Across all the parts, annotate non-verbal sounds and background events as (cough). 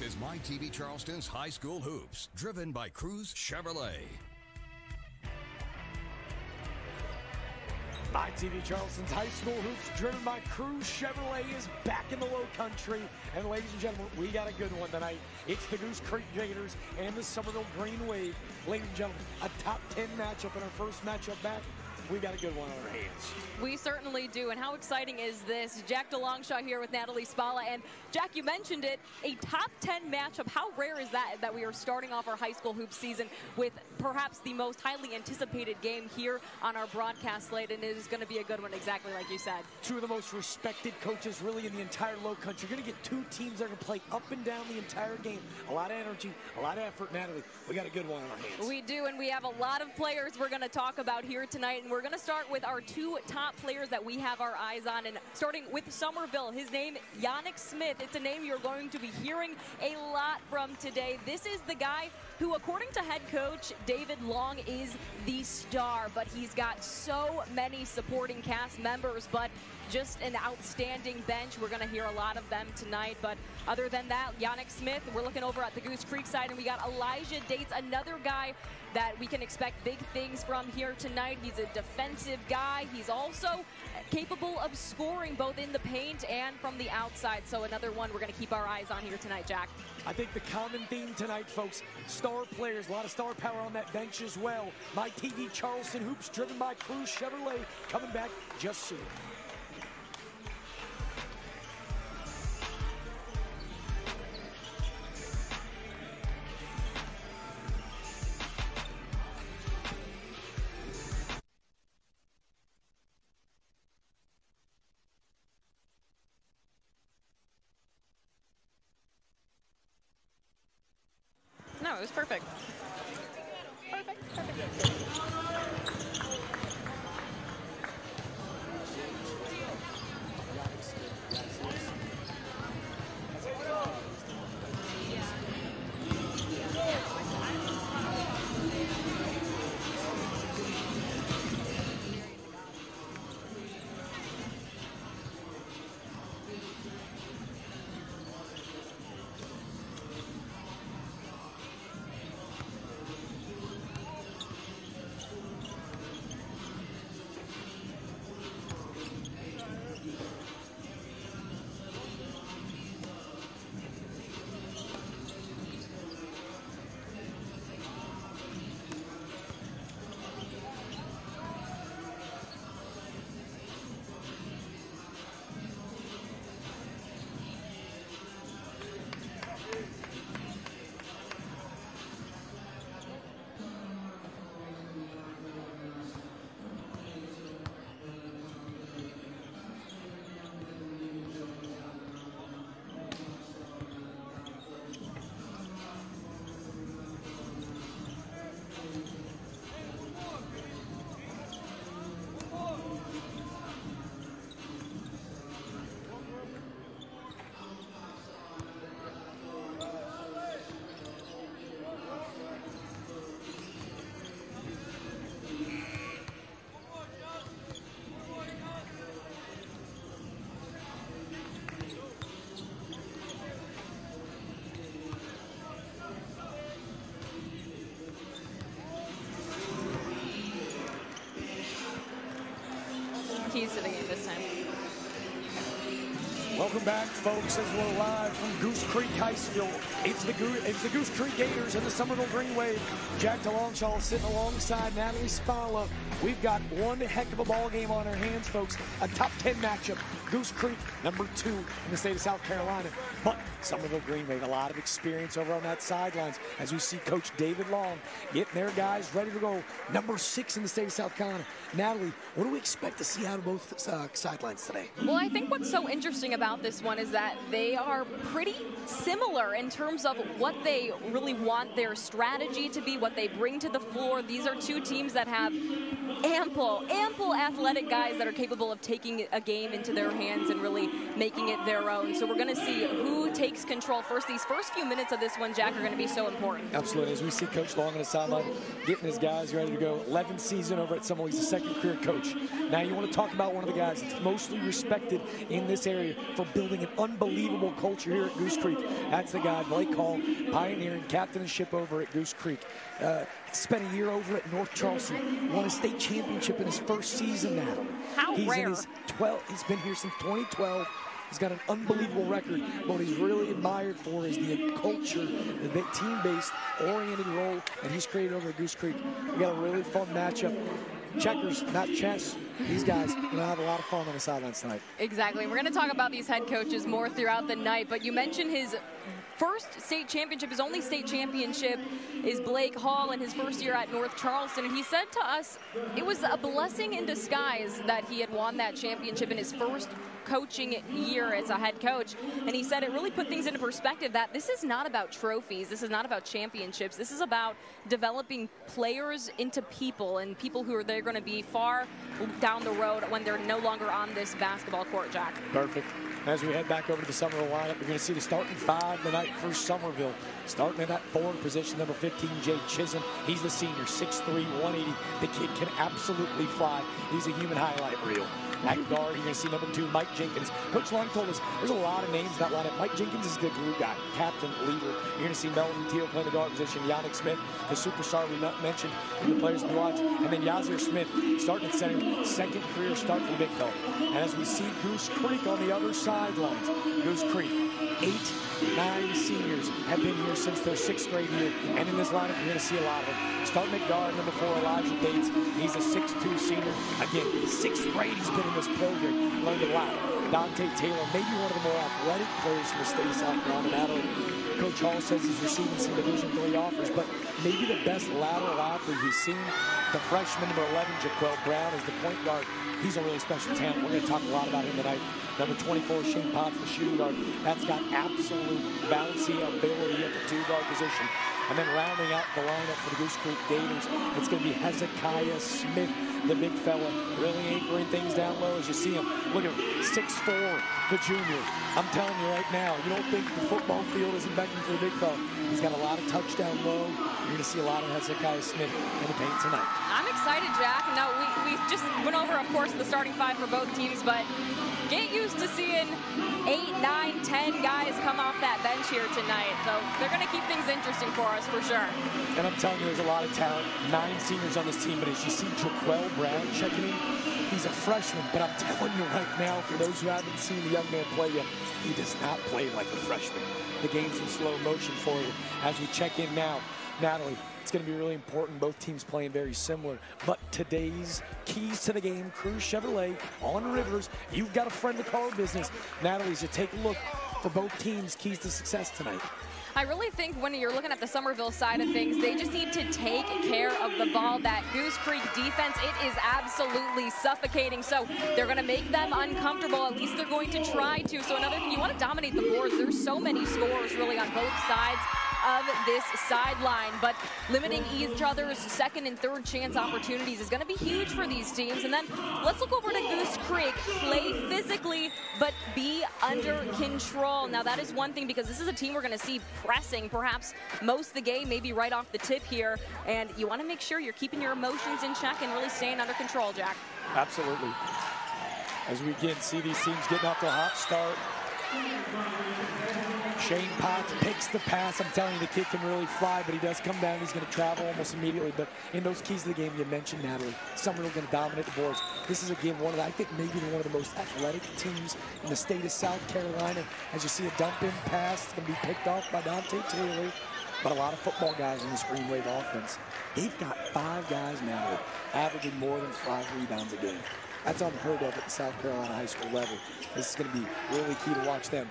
This is My TV Charleston's High School Hoops, driven by Crews Chevrolet. My TV Charleston's High School Hoops, driven by Crews Chevrolet, is back in the low country. And ladies and gentlemen, we got a good one tonight. It's the Goose Creek Gators and the Summerville Green Wave. Ladies and gentlemen, a top 10 matchup in our first matchup back we got a good one on our hands. We certainly do. And how exciting is this? Jack DeLongchamp here with Natalie Spalla. And Jack, you mentioned it, a top 10 matchup. How rare is that that we are starting off our high school hoop season with perhaps the most highly anticipated game here on our broadcast slate? And it is going to be a good one, exactly like you said. Two of the most respected coaches really in the entire low country. You're going to get two teams that are going to play up and down the entire game. A lot of energy, a lot of effort. Natalie, we got a good one on our hands. We do, and we have a lot of players we're going to talk about here tonight. And we're we're going to start with our two top players that we have our eyes on. And starting with Summerville. his name, Yannick Smith. It's a name you're going to be hearing a lot from today. This is the guy who, according to head coach David Long, is the star. But he's got so many supporting cast members. But just an outstanding bench. We're going to hear a lot of them tonight. But other than that, Yannick Smith, we're looking over at the Goose Creek side, and we got Elijah Dates, another guy that we can expect big things from here tonight. He's a defensive guy. He's also capable of scoring both in the paint and from the outside. So another one we're going to keep our eyes on here tonight, Jack. I think the common theme tonight, folks, star players, a lot of star power on that bench as well. My TV Charleston Hoops, driven by Crews Chevrolet, coming back just soon. It was perfect. Keys to the game this time. Welcome back, folks, as we're live from Goose Creek High School. It's the, Go it's the Goose Creek Gators and the Summerville Green Wave. Jack DeLongchamp sitting alongside Natalie Spalla. We've got one heck of a ball game on our hands, folks. A top 10 matchup. Goose Creek, number two in the state of South Carolina. But Summerville Green Wave, a lot of experience over on that sidelines as we see Coach David Long getting their guys ready to go. Number six in the state of South Carolina. Natalie, what do we expect to see out of both uh, sidelines today? Well, I think what's so interesting about this one is that they are pretty similar in terms of what they really want their strategy to be, what they bring to the floor. These are two teams that have ample, ample athletic guys that are capable of taking a game into their hands and really making it their own. So we're going to see who takes control first. These first few minutes of this one, Jack, are going to be so important. Absolutely. As we see Coach Long on the sideline getting his guys ready to go. 11th season over at Summerville. He's a second career coach. Now you want to talk about one of the guys that's mostly respected in this area for building an unbelievable culture here at Goose Creek. That's the guy, Blake Hall, pioneering, captain of ship over at Goose Creek. Uh, spent a year over at North Charleston, won a state championship in his first season now. How he's rare. In his 12, he's been here since 2012. He's got an unbelievable record. But what he's really admired for is the culture, the team-based, oriented role that he's created over at Goose Creek. We got a really fun matchup. Checkers, not chess. These guys are gonna have a lot of fun on the sidelines tonight. Exactly. We're going to talk about these head coaches more throughout the night, but you mentioned his first state championship, his only state championship is Blake Hall in his first year at North Charleston. And he said to us it was a blessing in disguise that he had won that championship in his first coaching year as a head coach. And he said it really put things into perspective that this is not about trophies, this is not about championships, this is about developing players into people and people who are they're going to be far down the road when they're no longer on this basketball court, Jack. Perfect. As we head back over to the Summerville lineup, we're going to see the starting five tonight for Summerville. Starting in that forward position, number 15, Jay Chisholm. He's the senior, 6'3", 180. The kid can absolutely fly. He's a human highlight reel. At guard, you're going to see number two, Mike Jenkins. Coach Long told us there's a lot of names in that lineup. Mike Jenkins is the glue guy, captain, leader. You're going to see Melvin Teal playing the guard position, Yannick Smith, the superstar we mentioned in the players we watch, and then Yazir Smith starting at center, second career start for big fella. And as we see Goose Creek on the other sidelines, Goose Creek, eight, nine seniors have been here since their sixth grade year, and in this lineup you're going to see a lot of them. Starting at guard, number four, Elijah Bates. He's a 6'2 senior. Again, sixth grade he's been in this program. Learned a lot. Dante Taylor, maybe one of the more athletic players in the state of South Carolina. Coach Hall says he's receiving some Division III offers, but maybe the best lateral athlete he's seen. The freshman, number 11, Jaquel Brown, is the point guard. He's a really special talent. We're going to talk a lot about him tonight. Number 24, Shane Potts, the shooting guard. That's got absolute bouncy ability at the two-guard position. And then rounding out the lineup for the Goose Creek Gators, it's going to be Hezekiah Smith, the big fella, really anchoring things down low as you see him. Look at him, 6'4", the junior. I'm telling you right now, you don't think the football field isn't beckoning for the big fella. He's got a lot of touchdown low. You're going to see a lot of Hezekiah Smith in the paint tonight. I'm excited, Jack. Now, we, we just went over, of course, the starting five for both teams, but get used to seeing eight, nine, ten guys come off that bench here tonight. So they're going to keep things interesting for us, for sure. And I'm telling you, there's a lot of talent. Nine seniors on this team, but as you see Jaquel Brown checking in, he's a freshman. But I'm telling you right now, for those who haven't seen the young man play yet, he does not play like a freshman. The game's in slow motion for you. As we check in now, Natalie, it's going to be really important. Both teams playing very similar. But today's keys to the game, Crews Chevrolet on Rivers. You've got a friend to car business. Natalie, so take a look for both teams' keys to success tonight. I really think when you're looking at the Summerville side of things, they just need to take care of the ball. That Goose Creek defense, it is absolutely suffocating. So they're going to make them uncomfortable. At least they're going to try to. So another thing, you want to dominate the boards. There's so many scores really on both sides of this sideline, but limiting each other's second and third chance opportunities is going to be huge for these teams. And then let's look over to Goose Creek. Play physically, but be under control. Now, that is one thing because this is a team we're going to see pressing perhaps most of the game, maybe right off the tip here. And you want to make sure you're keeping your emotions in check and really staying under control, Jack. Absolutely. As we again see these teams getting off to a hot start. Shane Potts picks the pass. I'm telling you, the kid can really fly, but he does come down. He's going to travel almost immediately. But in those keys of the game, you mentioned Natalie. Someone who's going to dominate the boards. This is, again, one of the, I think maybe one of the most athletic teams in the state of South Carolina. As you see a dump-in pass, it's going to be picked off by Dante Taylor. But a lot of football guys in this Green Wave offense. They've got five guys now averaging more than five rebounds a game. That's unheard of at the South Carolina high school level. This is going to be really key to watch them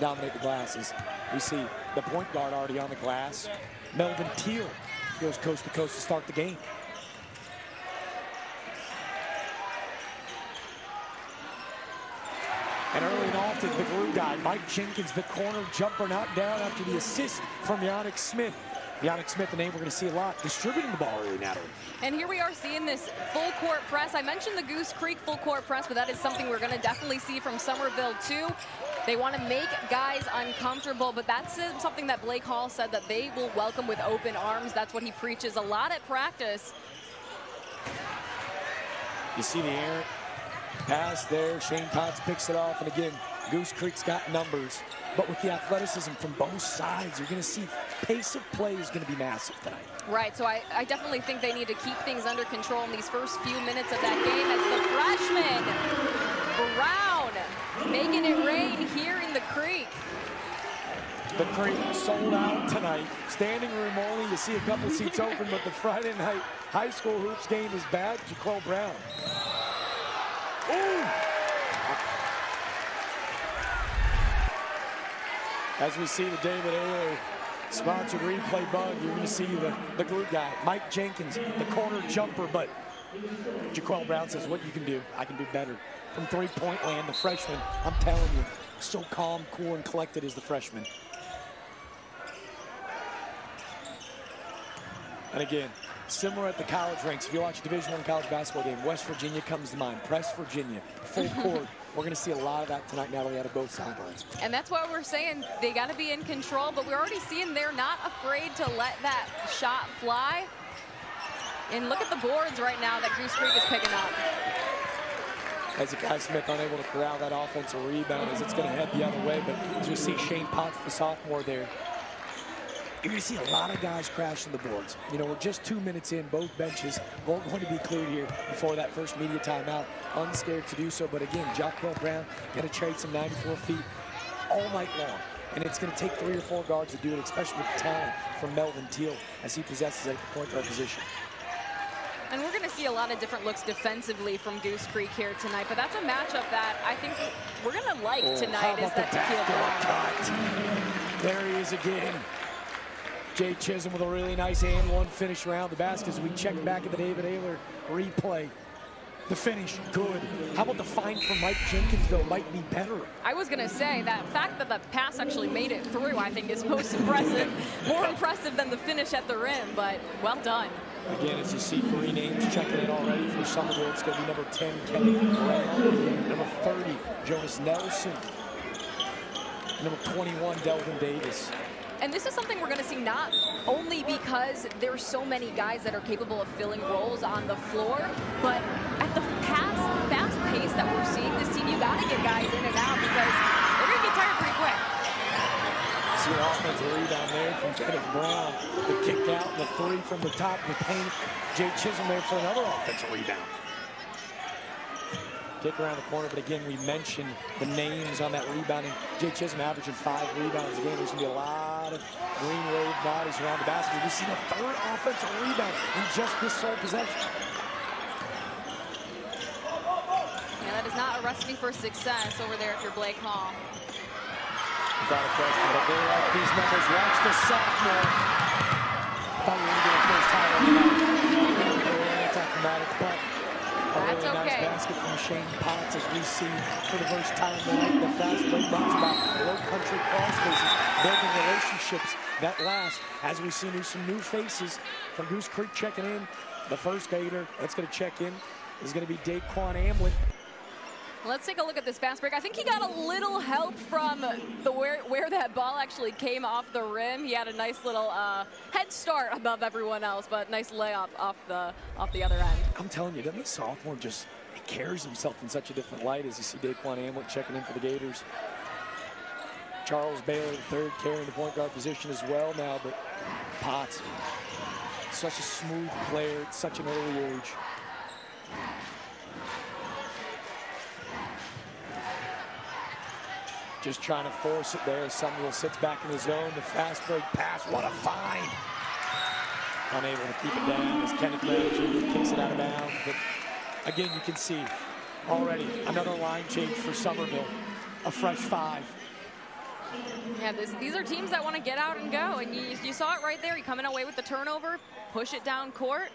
dominate the glasses. We see the point guard already on the glass. Melvin Teal goes coast to coast to start the game. And early and often, the glue guy, Mike Jenkins, the corner jumper not down after the assist from Yannick Smith. Yannick Smith, the name we're going to see a lot, distributing the ball early, Natalie. And here we are seeing this full court press. I mentioned the Goose Creek full court press, but that is something we're going to definitely see from Summerville too. They want to make guys uncomfortable, but that's something that Blake Hall said that they will welcome with open arms. That's what he preaches a lot at practice. You see the air pass there. Shane Potts picks it off, and again, Goose Creek's got numbers, but with the athleticism from both sides, you're going to see pace of play is going to be massive tonight. Right, so I, I definitely think they need to keep things under control in these first few minutes of that game as the freshman, Brown, making it rain here in the creek. The creek sold out tonight. Standing room only. You see a couple seats (laughs) open, but the Friday night high school hoops game is back. Jaquel Brown. Ooh. As we see the David Aylor sponsored replay bug, you're going to see the, the glue guy, Mike Jenkins, the corner jumper, but Jaquel Brown says, what you can do, I can do better. From three-point land, the freshman, I'm telling you, so calm, cool, and collected is the freshman. And again, similar at the college ranks. If you watch a Division One college basketball game, West Virginia comes to mind. Press Virginia, full (laughs) court. We're going to see a lot of that tonight, Natalie, out of both sidelines. And that's why we're saying they got to be in control, but we're already seeing they're not afraid to let that shot fly. And look at the boards right now that Goose Creek is picking up. As a guy Smith unable to corral that offensive rebound as it's going to head the other way, but as we see Shane Potts, the sophomore there, you're going to see a lot of guys crashing the boards. You know, we're just two minutes in. Both benches won't going to be cleared here before that first media timeout. Unscared to do so. But again, Jaquel Brown got to trade some 94 feet all night long. And it's going to take three or four guards to do it, especially with the talent from Melvin Teal as he possesses at the point guard position. And we're going to see a lot of different looks defensively from Goose Creek here tonight, but that's a matchup that I think we're going to like oh, tonight is that Tequila There he is again. Jay Chisholm with a really nice and one finish around the basket as we check back at the David Aylor replay. The finish, good. How about the find from Mike Jenkins, though, might be better? I was going to say that fact that the pass actually made it through, I think, is most impressive. (laughs) More impressive than the finish at the rim, but well done. Again, as you see three names checking in already for Summerville, it's going to be number 10, Kenny Brown, number 30, Jonas Nelson, number 21, Delvin Davis. And this is something we're going to see not only because there's so many guys that are capable of filling roles on the floor, but at the fast, fast pace that we're seeing this team, you got to get guys in and out because they're going to get tired pretty quick. See an offensive rebound there from Kenneth Brown. The kick out, the three from the top the paint. Jay Chisholm there for another offensive rebound kick around the corner. But again, we mentioned the names on that rebounding. Jay Chisholm averaging five rebounds a game. There's going to be a lot of green wave bodies around the basket. We see the third offensive rebound in just this sole possession. Yeah, that is not a recipe for success over there if you're Blake Hall. Without a question, but they like these numbers. Watch the sophomore. Thought we were going to first time (laughs) on the night. Anticlimactic, but a That's really okay. nice basket from Shane Potts as we see for the first time tonight the fast break brought about low country cross faces, building relationships that last as we see new, some new faces from Goose Creek checking in. The first Gator that's going to check in is going to be Daquan Amlin. Let's take a look at this fast break. I think he got a little help from the where, where that ball actually came off the rim. He had a nice little uh, head start above everyone else, but nice layup off the off the other end. I'm telling you, doesn't the sophomore just carries himself in such a different light as you see Daquan Amlin checking in for the Gators. Charles Bailey, third, carrying the point guard position as well now, but Potts, such a smooth player at such an early age. Just trying to force it there. Samuel sits back in the zone. The fast break pass. What a find. Unable to keep it down as Kenneth Jr. kicks it out of bounds. But again, you can see already another line change for Summerville. A fresh five. Yeah, this, these are teams that want to get out and go, and you, you saw it right there. You're coming away with the turnover, push it down court.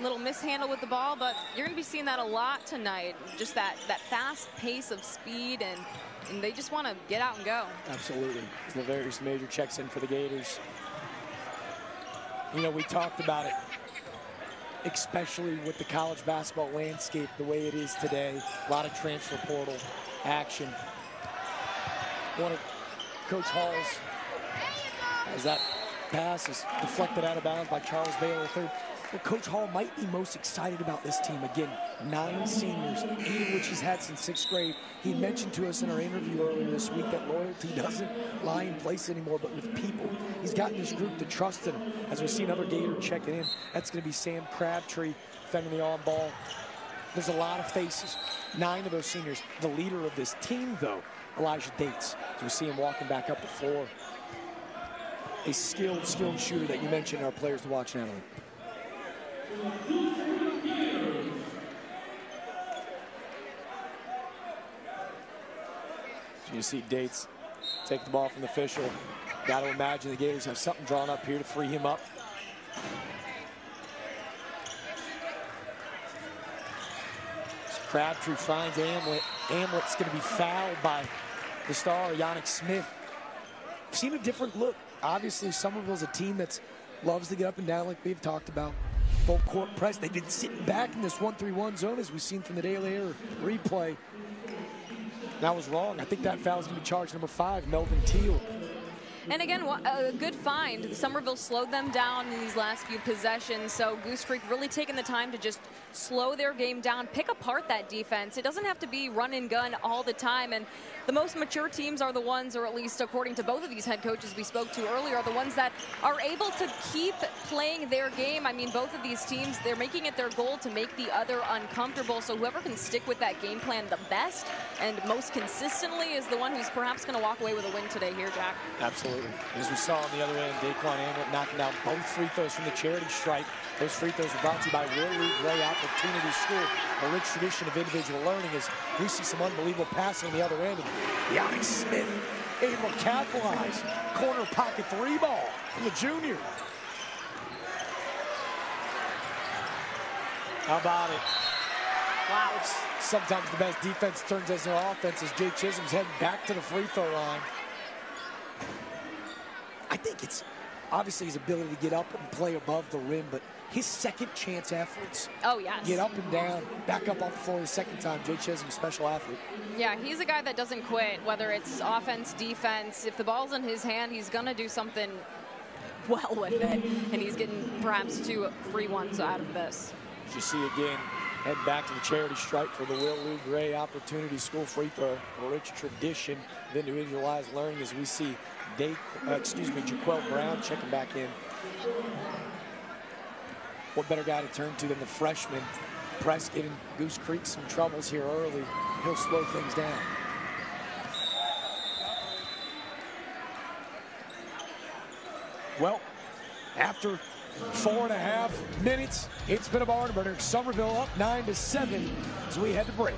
Little mishandle with the ball, but you're going to be seeing that a lot tonight. Just that, that fast pace of speed and and they just want to get out and go. Absolutely. Lavarius Major checks in for the Gators. You know, we talked about it, especially with the college basketball landscape the way it is today. A lot of transfer portal action. One of Coach Hall's, as that pass is deflected out of bounds by Charles Baylor, third. What Coach Hall might be most excited about this team. Again, nine seniors, eight of which he's had since sixth grade. He mentioned to us in our interview earlier this week that loyalty (laughs) doesn't lie in place anymore, but with people. He's gotten this group to trust him. As we see another Gator checking in, that's going to be Sam Crabtree defending the on ball. There's a lot of faces. Nine of those seniors. The leader of this team, though, Elijah Dates. As we see him walking back up the floor. A skilled, skilled shooter that you mentioned our players to watch, Natalie. You see Dates take the ball from the official. Got to imagine the Gators have something drawn up here to free him up. Crabtree finds Amlet. Amlet's going to be fouled by the star, Yannick Smith. Seen a different look. Obviously, Summerville's a team that loves to get up and down like we've talked about. Full court press. They've been sitting back in this 1-3-1 zone as we've seen from the Daily Air replay. That was wrong. I think that foul is going to be charged number five, Melvin Teal. And again, a good find. Summerville slowed them down in these last few possessions. So Goose Creek really taking the time to just slow their game down, pick apart that defense. It doesn't have to be run and gun all the time. And the most mature teams are the ones, or at least according to both of these head coaches we spoke to earlier, are the ones that are able to keep playing their game. I mean, both of these teams, they're making it their goal to make the other uncomfortable. So whoever can stick with that game plan the best and most consistently is the one who's perhaps going to walk away with a win today here, Jack. Absolutely. As we saw on the other end, Daquan Amlet knocking down both free throws from the charity stripe. Those free throws are brought to you by Will Gray Opportunity School, a rich tradition of individual learning as we see some unbelievable passing on the other end. And Yannick Smith able to capitalize. Corner pocket three ball from the junior. How about it? Wow. Sometimes the best defense turns as their offense as Jay Chisholm's heading back to the free throw line. I think it's obviously his ability to get up and play above the rim, but his second chance efforts. Oh, yes. Get up and down, back up off the floor the second time. Jay Chisholm, special athlete. Yeah, he's a guy that doesn't quit, whether it's offense, defense. If the ball's in his hand, he's going to do something well with it, and he's getting perhaps two free ones out of this. As you see again, head back to the charity stripe for the Wil Lou Gray Opportunity School free throw. A rich tradition of individualized learning as we see Dave, uh, excuse me, Jaquel Brown checking back in. What better guy to turn to than the freshman? Press giving Goose Creek some troubles here early. He'll slow things down. Well, after four and a half minutes, it's been a barn burner. Summerville up nine to seven as we head to break.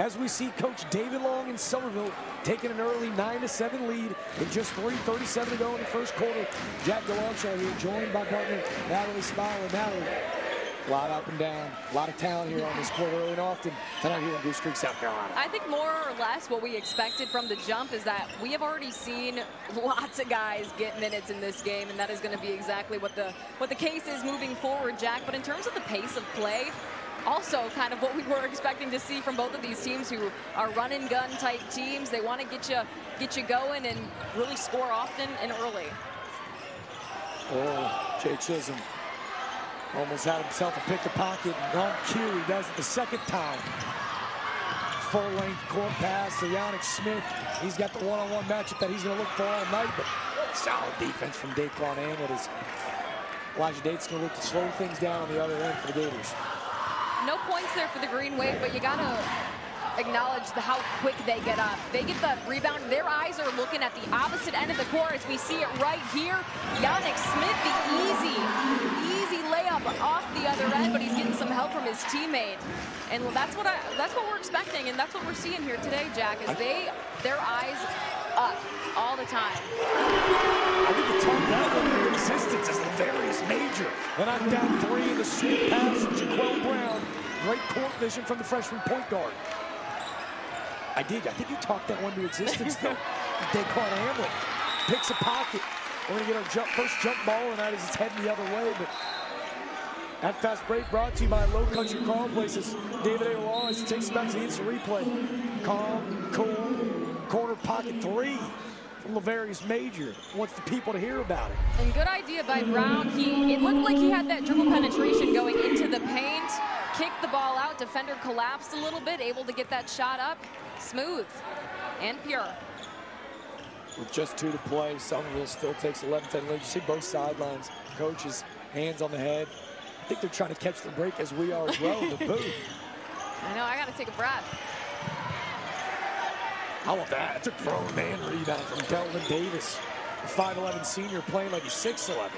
As we see Coach David Long in Summerville taking an early 9-7 lead with just 3.37 to go in the first quarter. Jack DeLongchamp here, joined by partner Natalie Smile. Natalie, A lot up and down. A lot of talent here on this court early and often tonight here in Goose Creek, South Carolina. I think more or less what we expected from the jump is that we have already seen lots of guys get minutes in this game, and that is going to be exactly what the what the case is moving forward, Jack. But in terms of the pace of play, also kind of what we were expecting to see from both of these teams who are run and gun type teams. They want to get you get you going and really score often and early. Oh, Jay Chisholm almost had himself a pick the pocket. On cue, he does it the second time. Full length court pass to Yannick Smith. He's got the one-on-one -on -one matchup that he's going to look for all night, but solid defense from Daquan Hamlet as Elijah Dates going to look to slow things down on the other end for the Gators. No points there for the Green Wave, but you got to acknowledge the, how quick they get up. They get the rebound. Their eyes are looking at the opposite end of the court as we see it right here. Yannick Smith, the easy, easy layup off the other end, but he's getting some help from his teammate. And that's what I that's what we're expecting, and that's what we're seeing here today, Jack, is they their eyes up all the time. I think the top level of their existence as Lavarius Major. Then I'm down three in the sweep pass from Jaquel Brown. Great court vision from the freshman point guard. I did. I think you talked that one to existence, though. (laughs) Daquan Hamlet picks a pocket. We're going to get our jump, first jump ball, and that is it's heading the other way. But that fast break brought to you by Low Country Crawl Places. David A. Laws takes back to the instant replay. Calm, cool, corner pocket three from Lavarius Major. Wants the people to hear about it. And good idea by Brown. He It looked like he had that dribble penetration going into the paint. Kicked the ball out. Defender collapsed a little bit, able to get that shot up. Smooth and pure. With just two to play, Summerville still takes 11-10 lead. You see both sidelines. Coaches, hands on the head. I think they're trying to catch the break as we are as well in the (laughs) booth. I know, I got to take a breath. How about that? It's a grown man rebound from Delvin Davis. A 5'11 senior playing like a 6'11.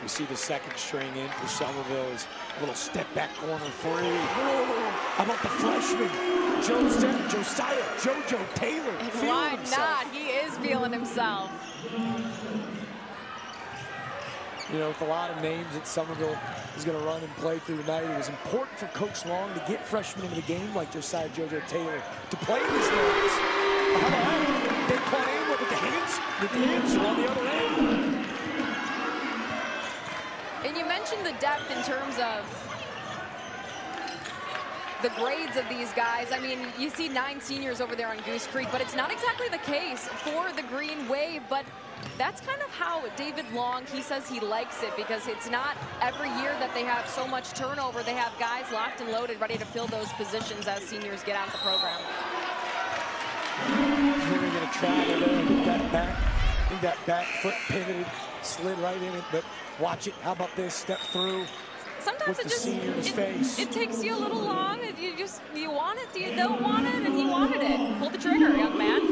We see the second string in for Summerville's little step back corner three. Oh. How about the freshman, Joseph, Josiah JoJo Taylor? Why himself. not? He is feeling himself. You know, with a lot of names that Summerville is going to run and play through tonight, it was important for Coach Long to get freshmen into the game like Josiah JoJo Taylor to play these about uh-huh. that? They play with the hands, with the hands on the other end. And you mentioned the depth in terms of the grades of these guys. I mean, you see nine seniors over there on Goose Creek, but it's not exactly the case for the Green Wave. But that's kind of how David Long, he says he likes it because it's not every year that they have so much turnover. They have guys locked and loaded, ready to fill those positions as seniors get out of the program. We're going to there and get that back. Think that back foot pivoted, slid right in it, but watch it. How about this? Step through. Sometimes it just it, it takes you a little long. If you just you want it, you don't want it, and he wanted it. Pull the trigger, young man.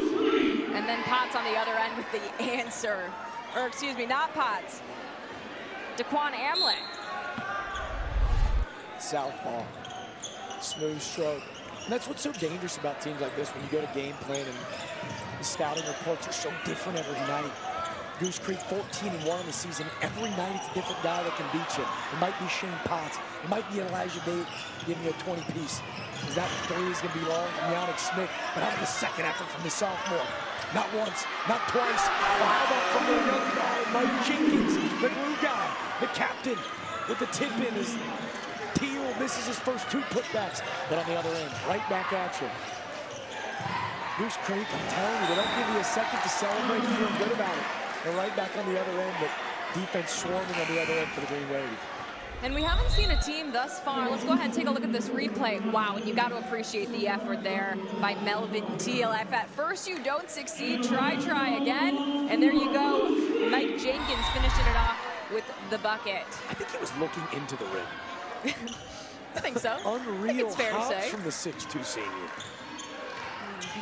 And then Potts on the other end with the (laughs) answer, or excuse me, not Potts. Daquan Hamlet. Southpaw, smooth stroke. And that's what's so dangerous about teams like this when you go to game plan and the scouting reports are so different every night. Goose Creek 14 and 1 in the season. Every night it's a different guy that can beat you. It might be Shane Potts. It might be Elijah Date giving you a 20 piece. Is that three is going to be long from Yannick Smith? But how about the second effort from the sophomore? Not once, not twice. Well, how about from the young guy, Mike Jenkins, the glue guy, the captain, with the tip in as Teal misses his first two putbacks. But on the other end, right back at you. Goose Creek, I'm telling you, they don't give you a second to celebrate. You feel good about it. They're right back on the other end, but defense swarming on the other end for the Green Wave. And we haven't seen a team thus far. Let's go ahead and take a look at this replay. Wow, and you got to appreciate the effort there by Melvin Teal. If at first you don't succeed, try, try again. And there you go, Mike Jenkins finishing it off with the bucket. I think he was looking into the rim. (laughs) I think so. Unreal I think it's fair to say. from the 6'2 senior.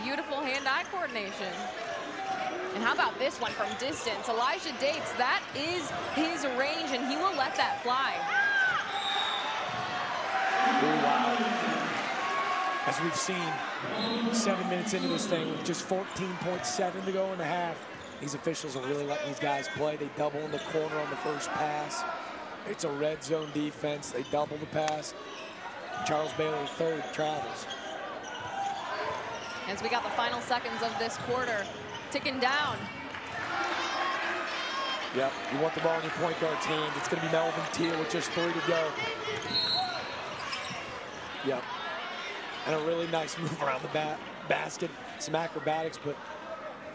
Beautiful hand-eye coordination. And how about this one from distance? Elijah Dates, that is his range, and he will let that fly. Oh, wow. As we've seen, seven minutes into this thing with just 14.7 to go in the half. These officials are really letting these guys play. They double in the corner on the first pass. It's a red zone defense. They double the pass. Charles Bailey, third, travels. As we got the final seconds of this quarter ticking down. Yep, you want the ball in your point guard's hand. It's going to be Melvin Teal with just three to go. Yep. And a really nice move around the ba basket. Some acrobatics, but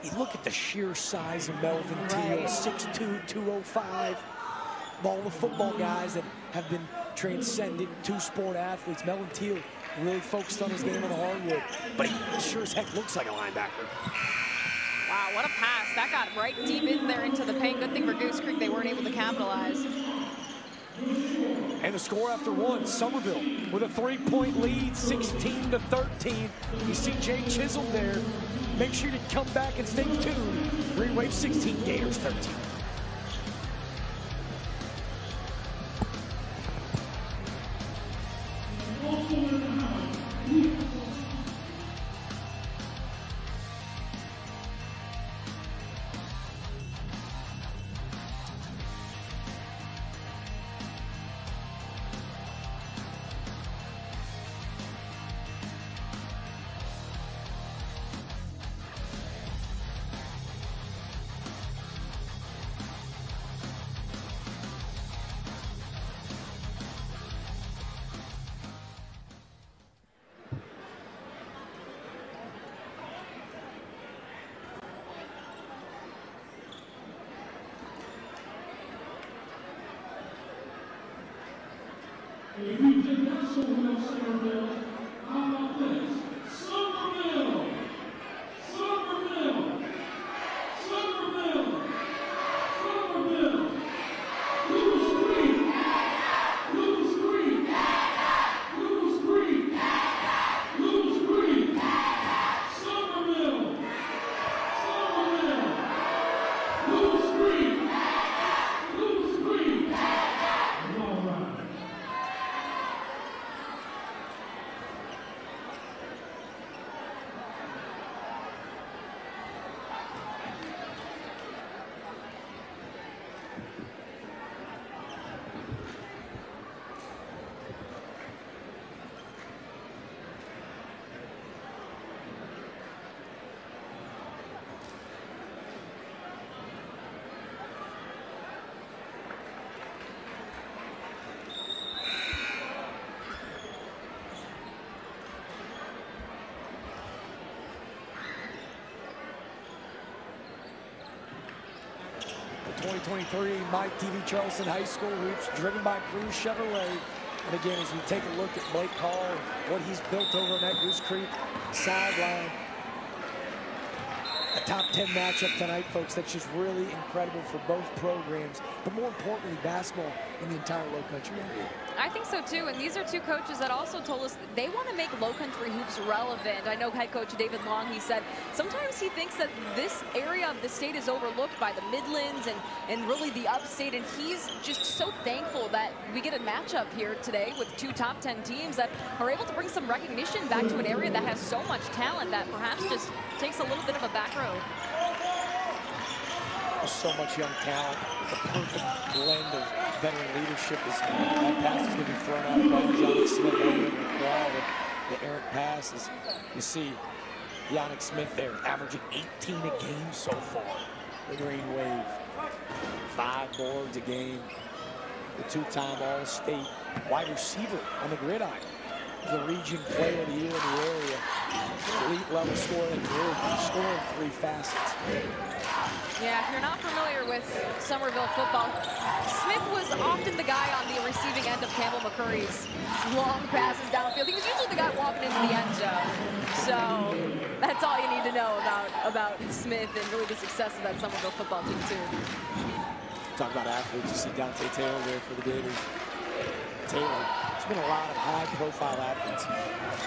you look at the sheer size of Melvin Teal, 6'2", 205. Of all the football guys that have been transcendent two-sport athletes, Melvin Teal really focused on his game on the hardwood, but he sure as heck looks like a linebacker. Wow, what a pass. That got right deep in there into the paint. Good thing for Goose Creek, they weren't able to capitalize. And the score after one, Summerville with a three-point lead, 16 to 13. You see Jay Chisholm there. Make sure to come back and stay tuned. Green Wave 16, Gators 13. The 2023 Mike TV Charleston High School Hoops, driven by Crews Chevrolet. And again, as we take a look at Blake Hall, what he's built over on that Goose Creek sideline, top 10 matchup tonight, folks. That's just really incredible for both programs, but more importantly, basketball in the entire low country area. I think so too, and these are two coaches that also told us they want to make low country hoops relevant. I know head coach David Long, he said sometimes he thinks that this area of the state is overlooked by the Midlands and, and really the upstate, and he's just so thankful that we get a matchup here today with two top 10 teams that are able to bring some recognition back to an area that has so much talent that perhaps just takes a little bit of a back road. Oh, so much young talent. The perfect blend of veteran leadership. Is, that pass is going to be thrown out by. Yannick Smith over the crowd. The, errant pass is, you see Yannick Smith there, averaging 18 a game so far. The Green Wave. Five boards a game. The two-time All-State wide receiver on the gridiron. The region player of the year in the area. Elite level and really scoring three facets. Yeah, if you're not familiar with Summerville football, Smith was often the guy on the receiving end of Campbell McCurry's long passes downfield. He was usually the guy walking into the end zone. So that's all you need to know about, about Smith and really the success of that Summerville football team, too. Talk about athletes. You see Dante Taylor there for the Gators. Taylor, there's been a lot of high-profile athletes,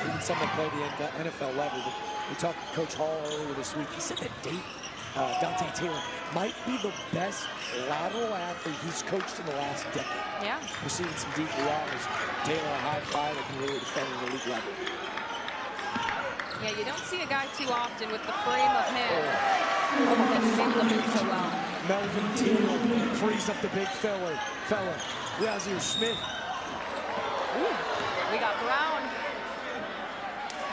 even some that play the NFL level. We talked to Coach Hall earlier this week. He said that date uh, Dante Taylor might be the best lateral athlete he's coached in the last decade. Yeah. Receiving some deep waters. Taylor, a high that can really defend at the league level. Yeah, you don't see a guy too often with the frame of him. so well. Melvin Teal frees up the big fella. Fella. Yazir Smith. Ooh, we got Brown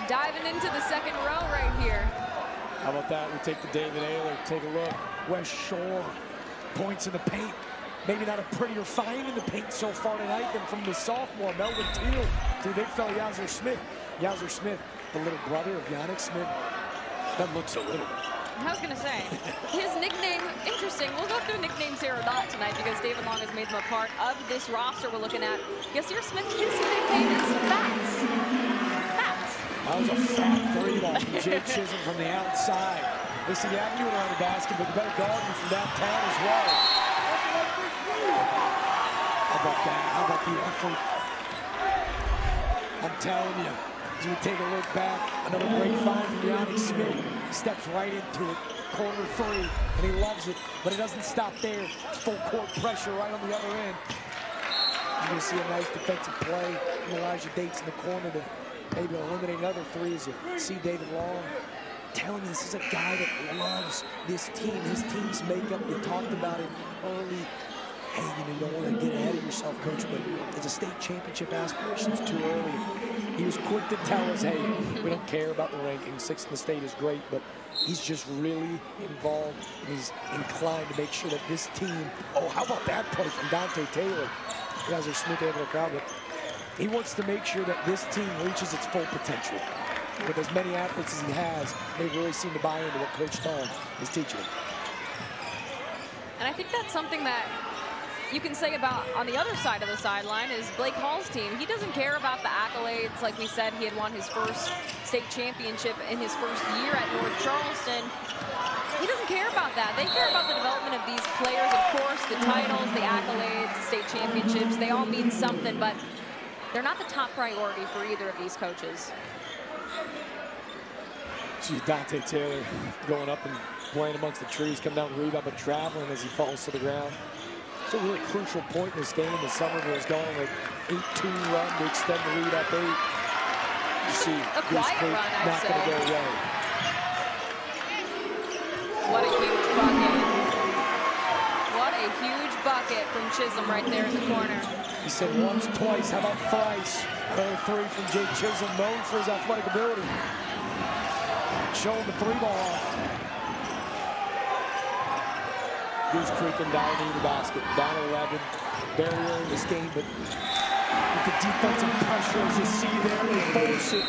diving into the second row right here. How about that? We take the David Aylor. Take a look. West Shore points in the paint. Maybe not a prettier find in the paint so far tonight than from the sophomore, Melvin Teal, to big fella, Yazir Smith. Yazir Smith, the little brother of Yannick Smith. That looks a little I was going to say, his nickname, interesting. We'll go through nicknames here or not tonight because David Long has made them a part of this roster we're looking at. Yazir Smith, his nickname is Fats. Fats. That was a fat three ball from Jake Chisholm from the outside. Listen, you have to around the basket, but better guard me from downtown as well. How about that? How about the effort? I'm telling you, we take a look back, another great find from Yannick Smith. Steps right into it, corner three, and he loves it, but it doesn't stop there. It's full court pressure right on the other end. Going to see a nice defensive play from Elijah Dates in the corner to maybe eliminate another three as you see David Long. telling you, this is a guy that loves this team, his team's makeup. We talked about it early hey, you know, you don't want to get ahead of yourself, coach, but it's a state championship aspirations too early. He was quick to tell us, hey, we don't care about the rankings. Sixth in the state is great, but he's just really involved and he's inclined to make sure that this team, oh, how about that play from Dante Taylor? You guys are Smith able to crowd, but he wants to make sure that this team reaches its full potential. With as many athletes as he has, they really seem to buy into what Coach Tom is teaching. And I think that's something that you can say about on the other side of the sideline is Blake Hall's team. He doesn't care about the accolades. Like we said, he had won his first state championship in his first year at North Charleston. He doesn't care about that. They care about the development of these players, of course, the titles, the accolades, the state championships. They all mean something, but they're not the top priority for either of these coaches. See Dante Taylor going up and playing amongst the trees, coming down the rebound, but traveling as he falls to the ground. A really crucial point in this game as Summerville is going with 8-2 run to extend the lead up eight. You see, a quiet run, not going to go away. What a huge bucket. What a huge bucket from Chisholm right there in the corner. He said once, twice. How about thrice? Another three from Jake Chisholm, known for his athletic ability. Showing the three ball off. Goose Creek and Downey in the basket. Down 11. Barrier in this game, but with the defensive pressure, as you see there, they force it.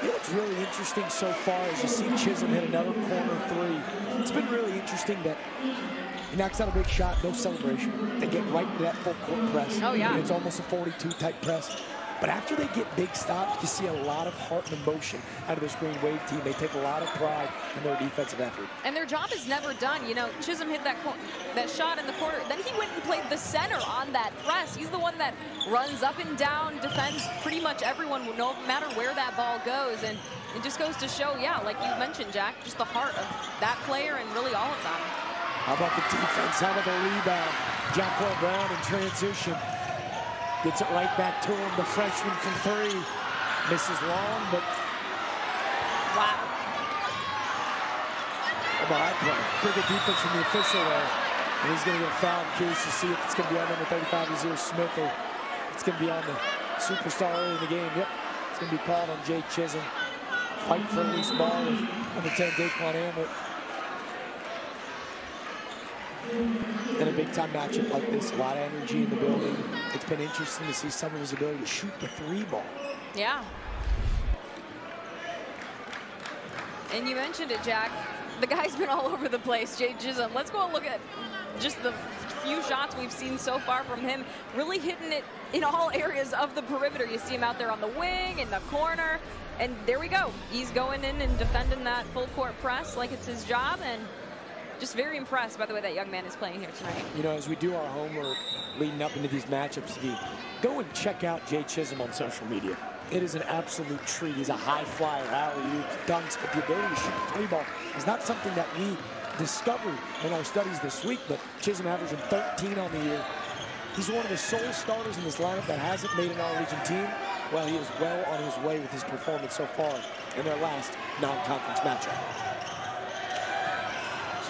You know what's really interesting so far as you see Chisholm hit another corner three. It's been really interesting that he knocks out a big shot, no celebration. They get right into that full court press. Oh, yeah. It's almost a 42 type press. But after they get big stops, you see a lot of heart and emotion out of this Green Wave team. They take a lot of pride in their defensive effort. And their job is never done. You know, Chisholm hit that that shot in the corner. Then he went and played the center on that press. He's the one that runs up and down, defends pretty much everyone, no matter where that ball goes. And it just goes to show, yeah, like you mentioned, Jack, just the heart of that player and really all of them. How about the defense? How about the rebound? Jacquel Brown in transition. Gets it right back to him, the freshman from three. Misses long, but... Wow. A high play. Pretty good defense from the official there. And he's going to get fouled. Curious to see if it's going to be on number 35, Azir Smith, or it's going to be on the superstar early in the game. Yep, it's going to be called on Jake Chisholm. Fight for a loose ball with number 10, Daquan Hamlet. In a big-time matchup like this, a lot of energy in the building. It's been interesting to see some of his ability to shoot the three ball. Yeah. And you mentioned it, Jack. The guy's been all over the place, Jay Chisholm. Let's go and look at just the few shots we've seen so far from him. Really hitting it in all areas of the perimeter. You see him out there on the wing, in the corner. And there we go. He's going in and defending that full court press like it's his job. And just very impressed by the way that young man is playing here tonight. You know, as we do our homework leading up into these matchups, go and check out Jay Chisholm on social media. It is an absolute treat. He's a high flyer, alley dunks, but the ability to shoot three ball is not something that we discovered in our studies this week, but Chisholm averaging 13 on the year. He's one of the sole starters in this lineup that hasn't made an all-region team. Well, he is well on his way with his performance so far in their last non-conference matchup.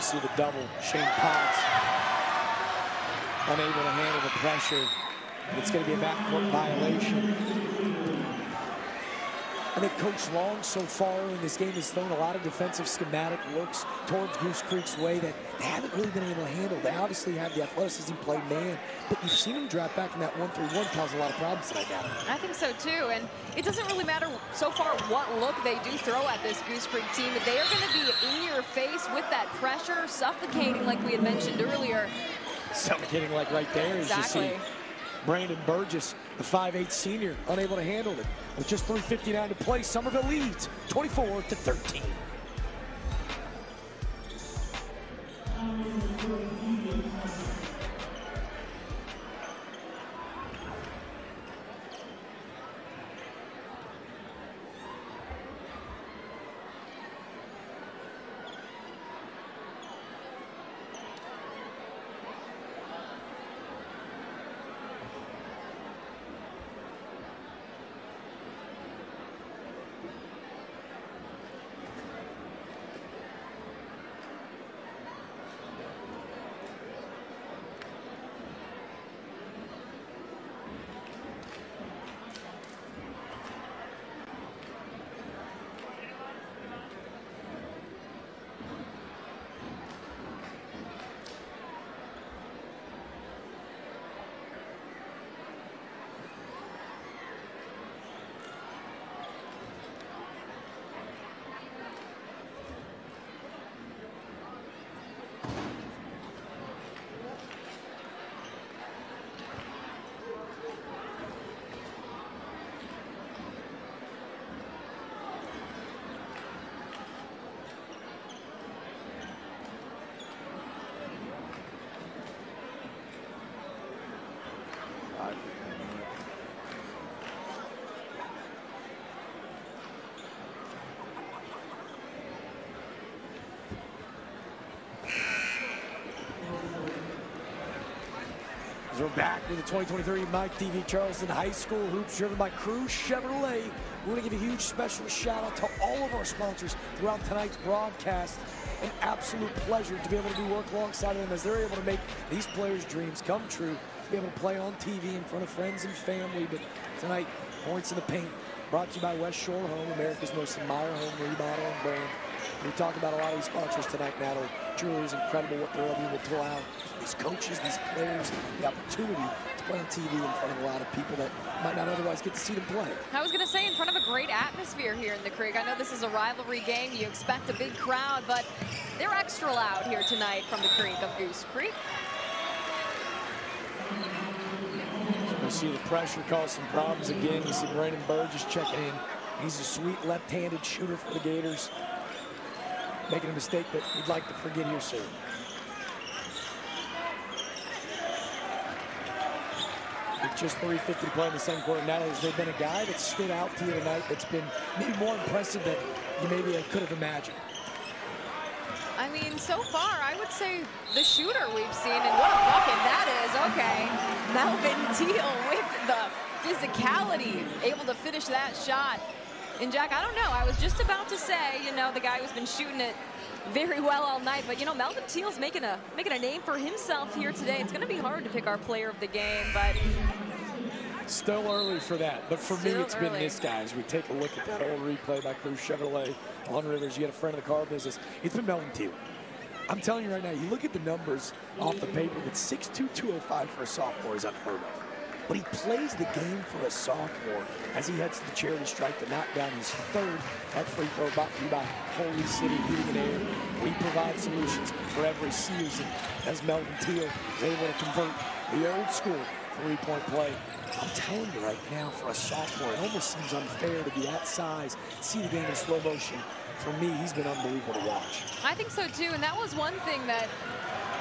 See the double. Shane Potts unable to handle the pressure. It's going to be a backcourt violation. I think Coach Long so far in this game has thrown a lot of defensive schematic looks towards Goose Creek's way that they haven't really been able to handle. They obviously have the athleticism play man, but you've seen them drop back in that 1-3-1 cause a lot of problems tonight, Adam. I think so too, and it doesn't really matter so far what look they do throw at this Goose Creek team. They are going to be in your face with that pressure, suffocating like we had mentioned earlier. Suffocating like right there exactly. as you see Brandon Burgess, the 5'8 senior, unable to handle it. With just 3.59 to play, Summerville leads 24 to 13. As we're back with the 2023 Mike TV Charleston High School Hoops driven by Crews Chevrolet. We want to give a huge special shout out to all of our sponsors throughout tonight's broadcast. An absolute pleasure to be able to do work alongside them as they're able to make these players' dreams come true. To be able to play on TV in front of friends and family. But tonight, points in the paint brought to you by West Shore Home, America's most admired home remodel and brand. We talk about a lot of these sponsors tonight, Natalie. Truly is incredible what they're able to allow these coaches, these players, the opportunity to play on TV in front of a lot of people that might not otherwise get to see them play. I was going to say, in front of a great atmosphere here in the Creek. I know this is a rivalry game. You expect a big crowd, but they're extra loud here tonight from the Creek of Goose Creek. You see the pressure cause some problems again. You see Brandon Burgess checking in. He's a sweet left-handed shooter for the Gators making a mistake that we'd like to forget here soon. Just 3.50 to play in the second quarter, Natalie, has there been a guy that stood out to you tonight that's been maybe more impressive than you maybe could have imagined? I mean, so far, I would say the shooter we've seen, and what a bucket that is. Okay, Melvin Teal with the physicality, able to finish that shot. And Jack, I don't know. I was just about to say, you know, the guy who's been shooting it very well all night. But, you know, Melvin Teal's making a making a name for himself here today. It's going to be hard to pick our player of the game, but... Still early for that. But for Still me, it's early. been this guy. As we take a look at that old replay by Crews Chevrolet on Rivers, you get a friend of the car business. It's been Melvin Teal. I'm telling you right now, you look at the numbers off the paper, but 6'2", 205 for a sophomore is unheard of. But he plays the game for a sophomore as he heads to the charity strike to knock down his third at free throw brought to you by Holy City Heating and Air. We provide solutions for every season as Melvin Teal is able to convert the old school three-point play. I'm telling you right now, for a sophomore, it almost seems unfair to be that size, see the game in slow motion. For me, he's been unbelievable to watch. I think so, too. And that was one thing that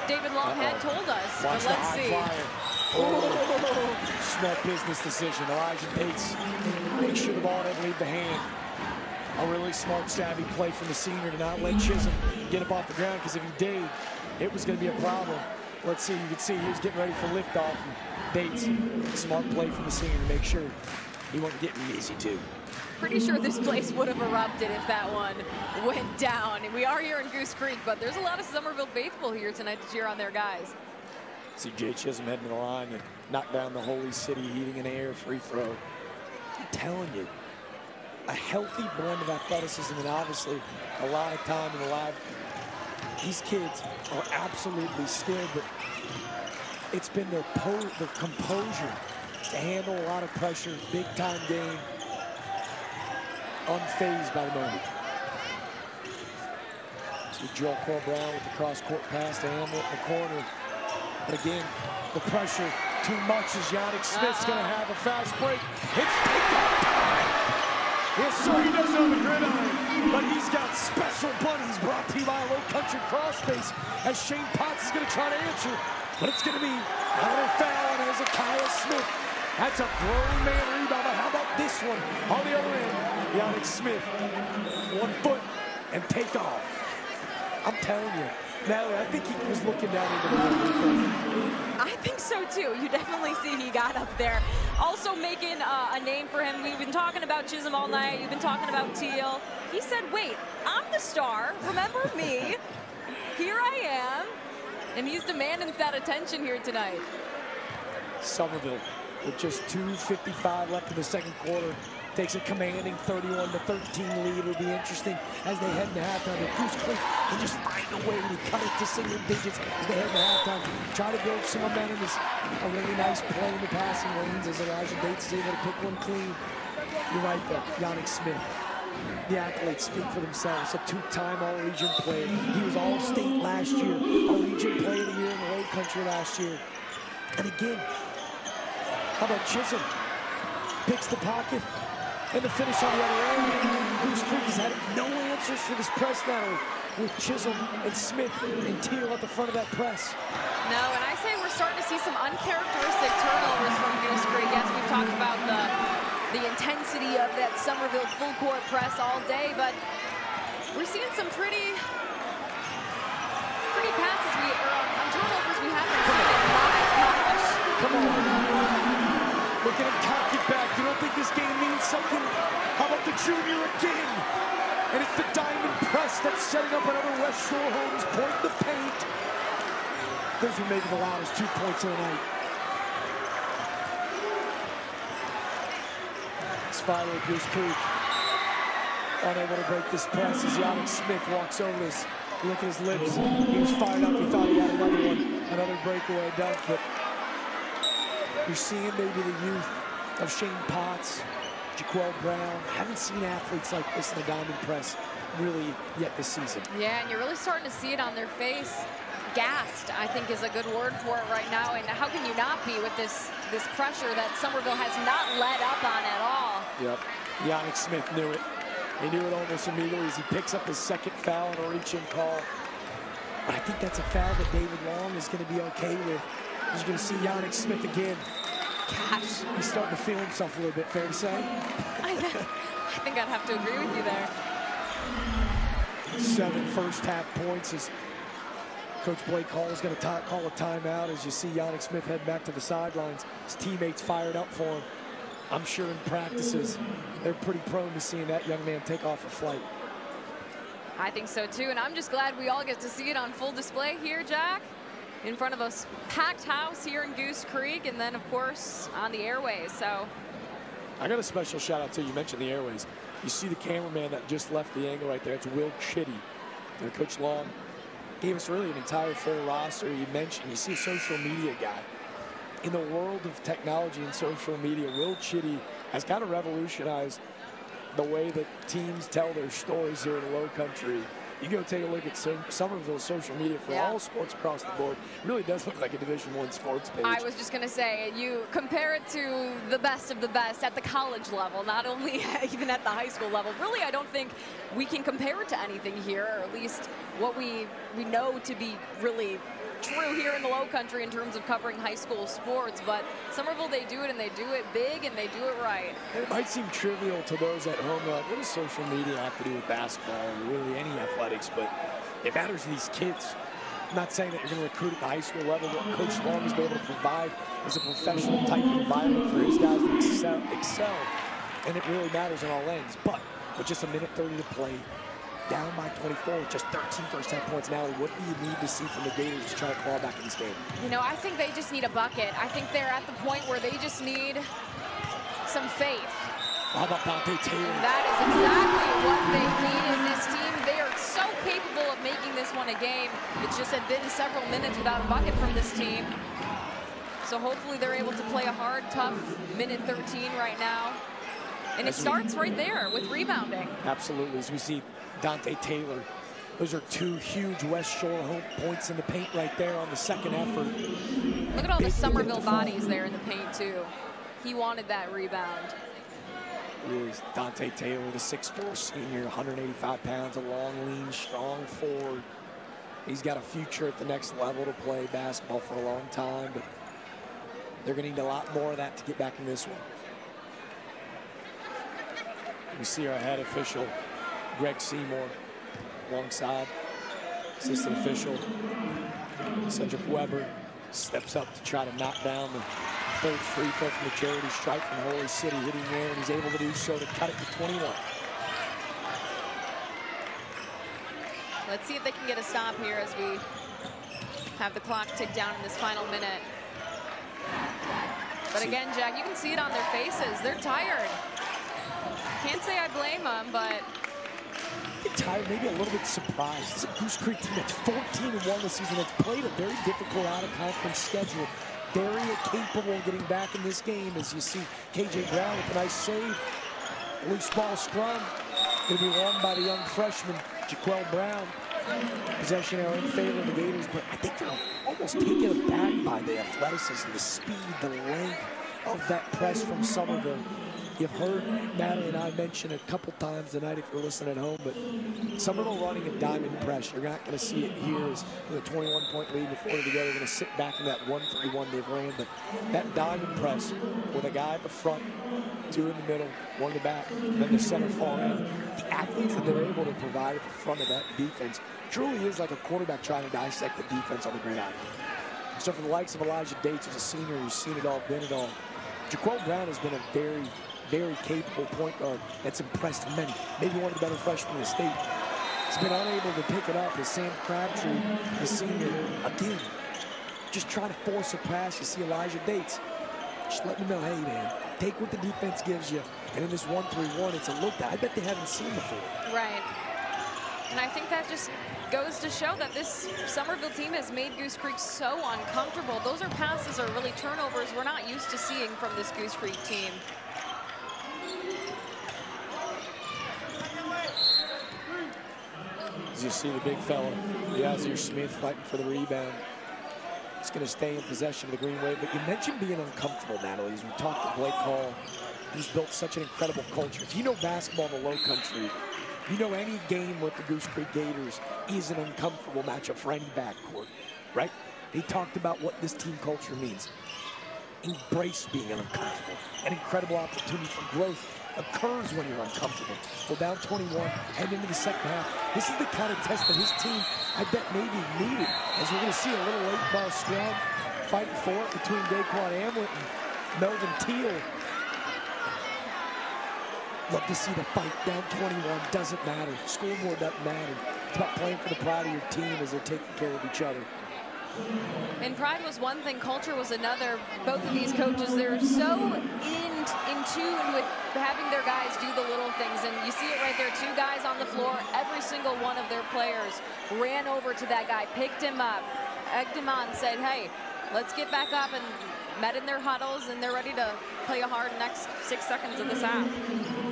David Long had Uh-oh. told us. Watch but let's see. flyer. Oh, smart business decision. Elijah Bates make sure the ball doesn't leave the hand. A really smart, savvy play from the senior to not let Chisholm get up off the ground because if he did, it was going to be a problem. Let's see. You can see he was getting ready for liftoff. And Bates, smart play from the senior to make sure he wasn't getting easy too. Pretty sure this place would have erupted if that one went down. And we are here in Goose Creek, but there's a lot of Summerville faithful here tonight to cheer on their guys. See Jay Chisholm heading to the line and knock down the Holy City heating and air free throw. I'm telling you, a healthy blend of athleticism and obviously a lot of time in the lab. These kids are absolutely skilled, but it's been their, their composure to handle a lot of pressure, big time game, unfazed by the moment. See Joel Cole Brown with the cross-court pass to Hamlet in the corner. But again, the pressure too much as Yannick Smith's uh going to have a fast break. It's takedown time. Yes, sir, he doesn't have a gridiron, but he's got special buddies brought to you by Low Country Crossface as Shane Potts is going to try to answer, but it's going to be another foul on Hezekiah Smith. That's a grown man rebound, but how about this one on the other end? Yannick Smith, one foot and take off. I'm telling you, Natalie, I think he was looking down into the I think so too. You definitely see he got up there. Also making uh, a name for him. We've been talking about Chisholm all night. You've been talking about Teal. He said, wait, I'm the star. Remember me? here I am. And he's demanding that attention here tonight. Summerville with just 2.55 left in the second quarter takes a commanding 31 to 13 lead. It'll be interesting as they head into halftime. If Goose Creek can just find a way to cut it to single digits as they head into halftime. Try to build some momentum. Is a really nice play in the passing lanes as Elijah Bates is able to pick one clean. You're right though, Yannick Smith. The accolades speak for themselves. A two-time All-Region player. He was All-State last year. All-Region player of the year in the Low Country last year. And again, how about Chisholm? Picks the pocket, and the finish on the other end. Goose Creek has had no answers for this press now with Chisholm and Smith and Teal at the front of that press. No, and I say we're starting to see some uncharacteristic turnovers from Goose Creek. Yes, we've talked about the, the intensity of that Summerville full court press all day, but we're seeing some pretty pretty passes we, or on, on turnovers we haven't seen in Come on. Look at him cock it back. You don't think this game means something? How about the junior again? And it's the diamond press that's setting up another West Shore Homes point in the paint. Those are maybe the loudest two points of the night. Finally Goose Creek. Unable oh, to break this press as Yannick Smith walks over this. Look at his lips. He was fired up. He thought he had another one, another breakaway dunk, but you're seeing maybe the youth of Shane Potts, Jaquel Brown. Haven't seen athletes like this in the diamond press really yet this season. Yeah, and you're really starting to see it on their face. Gassed, I think, is a good word for it right now. And how can you not be with this this pressure that Summerville has not let up on at all? Yep. Yannick Smith knew it. He knew it almost immediately as he picks up his second foul and a reach-in call. But I think that's a foul that David Long is going to be okay with. He's going to see Yannick Smith again. Gosh. He's starting to feel himself a little bit, fair to say? (laughs) I, I think I'd have to agree with you there. Seven first half points as Coach Blake Hall is going to call a timeout as you see Yannick Smith head back to the sidelines. His teammates fired up for him. I'm sure in practices, they're pretty prone to seeing that young man take off a flight. I think so too, and I'm just glad we all get to see it on full display here, Jack in front of a packed house here in Goose Creek and then, of course, on the airways. So I got a special shout out to you. mentioned the airways. You see the cameraman that just left the angle right there. It's Will Chitty. And Coach Long gave us really an entire full roster. You mentioned, you see a social media guy. In the world of technology and social media, Will Chitty has kind of revolutionized the way that teams tell their stories here in the low country you go take a look at some, Summerville's social media for yeah. all sports across the board. It really does look like a Division One sports page. I was just going to say, you compare it to the best of the best at the college level, not only (laughs) even at the high school level. Really, I don't think we can compare it to anything here, or at least what we, we know to be really true here in the low country in terms of covering high school sports, but Summerville, they do it and they do it big and they do it right. It might seem trivial to those at home, like, what does social media have to do with basketball and really any athletics, but it matters to these kids. I'm not saying that you're going to recruit at the high school level. but Coach Long has been able to provide is a professional type environment for his guys to excel, excel and it really matters on all ends. But with just a minute 30 to play, down by 24 with just 13 first half points now. What do you need to see from the Gators to try to claw back in this game? You know, I think they just need a bucket. I think they're at the point where they just need some faith. How about Dante Taylor? And that is exactly what they need in this team. They are so capable of making this one a game. It's just had been several minutes without a bucket from this team. So hopefully they're able to play a hard, tough minute 13 right now. And it starts right there with rebounding. Absolutely. As we see Dante Taylor, those are two huge West Shore home points in the paint right there on the second effort. Look at all Big the Summerville bodies there in the paint, too. He wanted that rebound is Dante Taylor, the 6'4 senior, 185 pounds, a long, lean, strong forward. He's got a future at the next level to play basketball for a long time, but they're going to need a lot more of that to get back in this one. We see our head official, Greg Seymour, alongside assistant official, Cedric Weber, steps up to try to knock down the third free throw from the charity stripe from Holy City, hitting there, and he's able to do so to cut it to 21. Let's see if they can get a stop here as we have the clock tick down in this final minute. But again, Jack, you can see it on their faces. They're tired. Can't say I blame them, but tired, maybe a little bit surprised. It's a Goose Creek team that's 14 and 1 this season. That's played a very difficult out-of-conference schedule very capable of getting back in this game as you see KJ Brown with a nice save. Loose ball scrum. Going to be won by the young freshman, Jaquel Brown. Possession arrow in favor of the Gators, but I think they're almost taken aback by the athleticism, the speed, the length of that press from Summerville. You've heard Natalie and I mention a couple times tonight if you're listening at home, but Summerville running a diamond press. You're not going to see it here as with a 21-point lead before they go. They're going to sit back in that 131 they've ran, but that diamond press with a guy at the front, two in the middle, one in the back, then the center far end. The athletes that they're able to provide at the front of that defense truly is like a quarterback trying to dissect the defense on the gridiron. So for the likes of Elijah Dates, as a senior who's seen it all, been it all, Jaquel Brown has been a very very capable point guard that's impressed many. Maybe one of the better freshmen in the state. He's been unable to pick it up as Sam Crabtree, the senior, again, just trying to force a pass. You see Elijah Dates. Just let me know, hey, man, take what the defense gives you. And in this 1-3-1, it's a look that I bet they haven't seen before. Right. And I think that just goes to show that this Summerville team has made Goose Creek so uncomfortable. Those are passes or really turnovers we're not used to seeing from this Goose Creek team. You see the big fella, Yazir Smith fighting for the rebound. He's going to stay in possession of the green wave. But you mentioned being uncomfortable, Natalie. As we talked to Blake Hall, he's built such an incredible culture. If you know basketball in the low country, you know any game with the Goose Creek Gators is an uncomfortable matchup for any backcourt, right? He talked about what this team culture means. Embrace being uncomfortable. An incredible opportunity for growth occurs when you're uncomfortable. So down 21, head into the second half. This is the kind of test that his team, I bet, maybe needed. As we're going to see a little late ball scrum fighting for it between Daquan Hamlet and Melvin Teal. Love to see the fight down 21. Doesn't matter. Scoreboard doesn't matter. It's about playing for the pride of your team as they're taking care of each other. And pride was one thing, culture was another. Both of these coaches, they're so in, in tune with having their guys do the little things. And you see it right there, two guys on the floor. Every single one of their players ran over to that guy, picked him up, egged him on, said, hey, let's get back up and met in their huddles and they're ready to play a hard next six seconds of this half.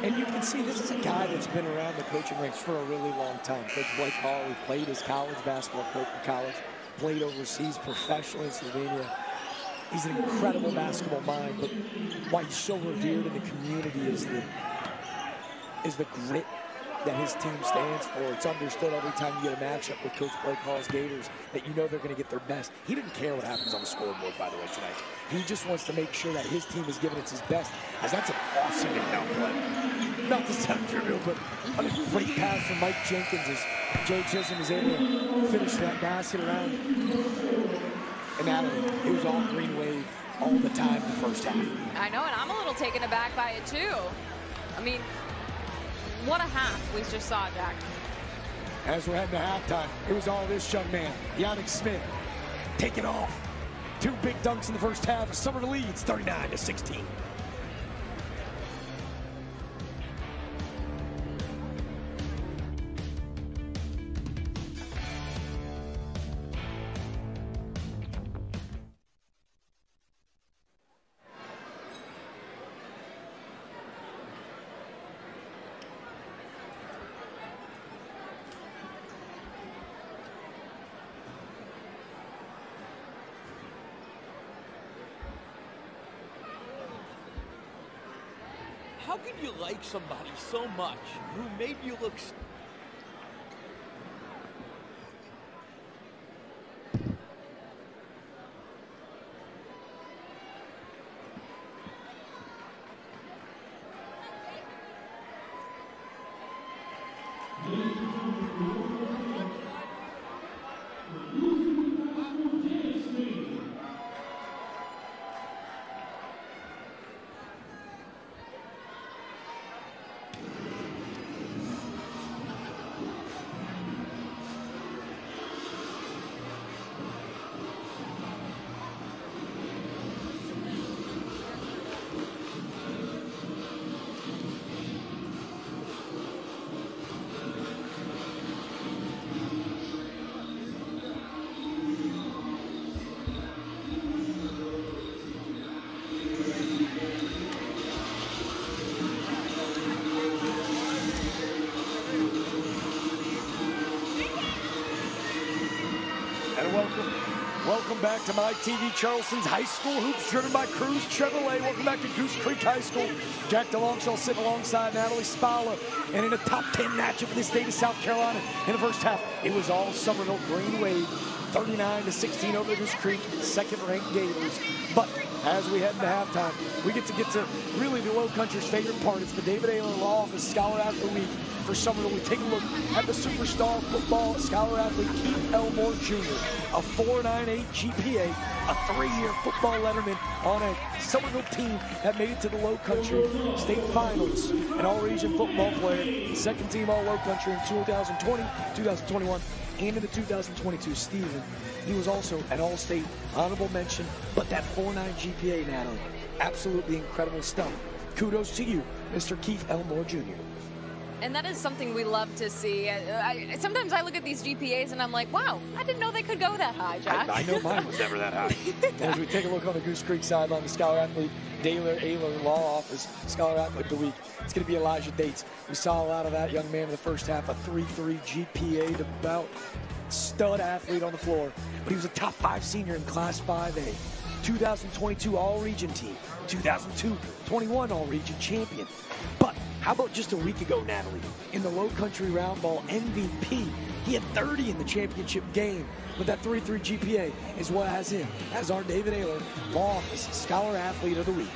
And you can see this is a guy that's been around the coaching ranks for a really long time. Coach Blake Hall, who played his college basketball coach in college, played overseas professionally in Slovenia. He's an incredible basketball mind, but why he's so revered in the community is the is the grit that his team stands for. It's understood every time you get a matchup with Coach Blake Hall's Gators that you know they're going to get their best. He didn't care what happens on the scoreboard, by the way, tonight. He just wants to make sure that his team is giving it his best, as that's an awesome down play. Not to sound trivial, but a great pass from Mike Jenkins as Jay Chisholm is able to finish that basket around. And Adam, it was all green wave all the time the first half. I know, and I'm a little taken aback by it too. I mean, what a half we just saw, Jack. As we're heading to halftime, it was all this young man, Yannick Smith, taking off. Two big dunks in the first half. Summer leads 39 to 16. Somebody so much who made you look welcome back to my TV Charleston's High School Hoops, driven by Crews Chevrolet. Welcome back to Goose Creek High School. Jack DeLongshall sitting alongside Natalie Spalla. And in a top 10 matchup in the state of South Carolina in the first half, it was all Summerville Green Wave, 39 to 16 over Goose Creek, second-ranked Gators. But as we head into halftime, we get to get to really the Low Country's favorite part. It's the David Aylor Law Office Scholar Athlete Week for Summerville. We take a look at the superstar football scholar athlete Keith Elmore Jr., a 4.98 GPA, a three-year football letterman on a Summerville team that made it to the Low Country State Finals, an all-region football player, second team All Low Country in 2020, 2021, and in the 2022 season. He was also an All-State honorable mention, but that 4.9 GPA, Natalie, absolutely incredible stuff. Kudos to you, Mr. Keith Elmore Jr. And that is something we love to see. I, I, sometimes I look at these GPAs and I'm like, wow, I didn't know they could go that high, Jack. I, I know mine was never that high. (laughs) As we take a look on the Goose Creek sideline, the Scholar Athlete, Daler Aylor Law Office, Scholar Athlete of the Week. It's going to be Elijah Dates. We saw a lot of that young man in the first half, a 3-3 GPA to about stud athlete on the floor. But he was a top five senior in Class 5A. 2022 All-Region team, 2002-21 All-Region champion. But how about just a week ago, Natalie, in the Low Country Round Ball MVP? He had 30 in the championship game, but that 3-3 GPA is what has him as our David Aylor Law Office Scholar Athlete of the Week.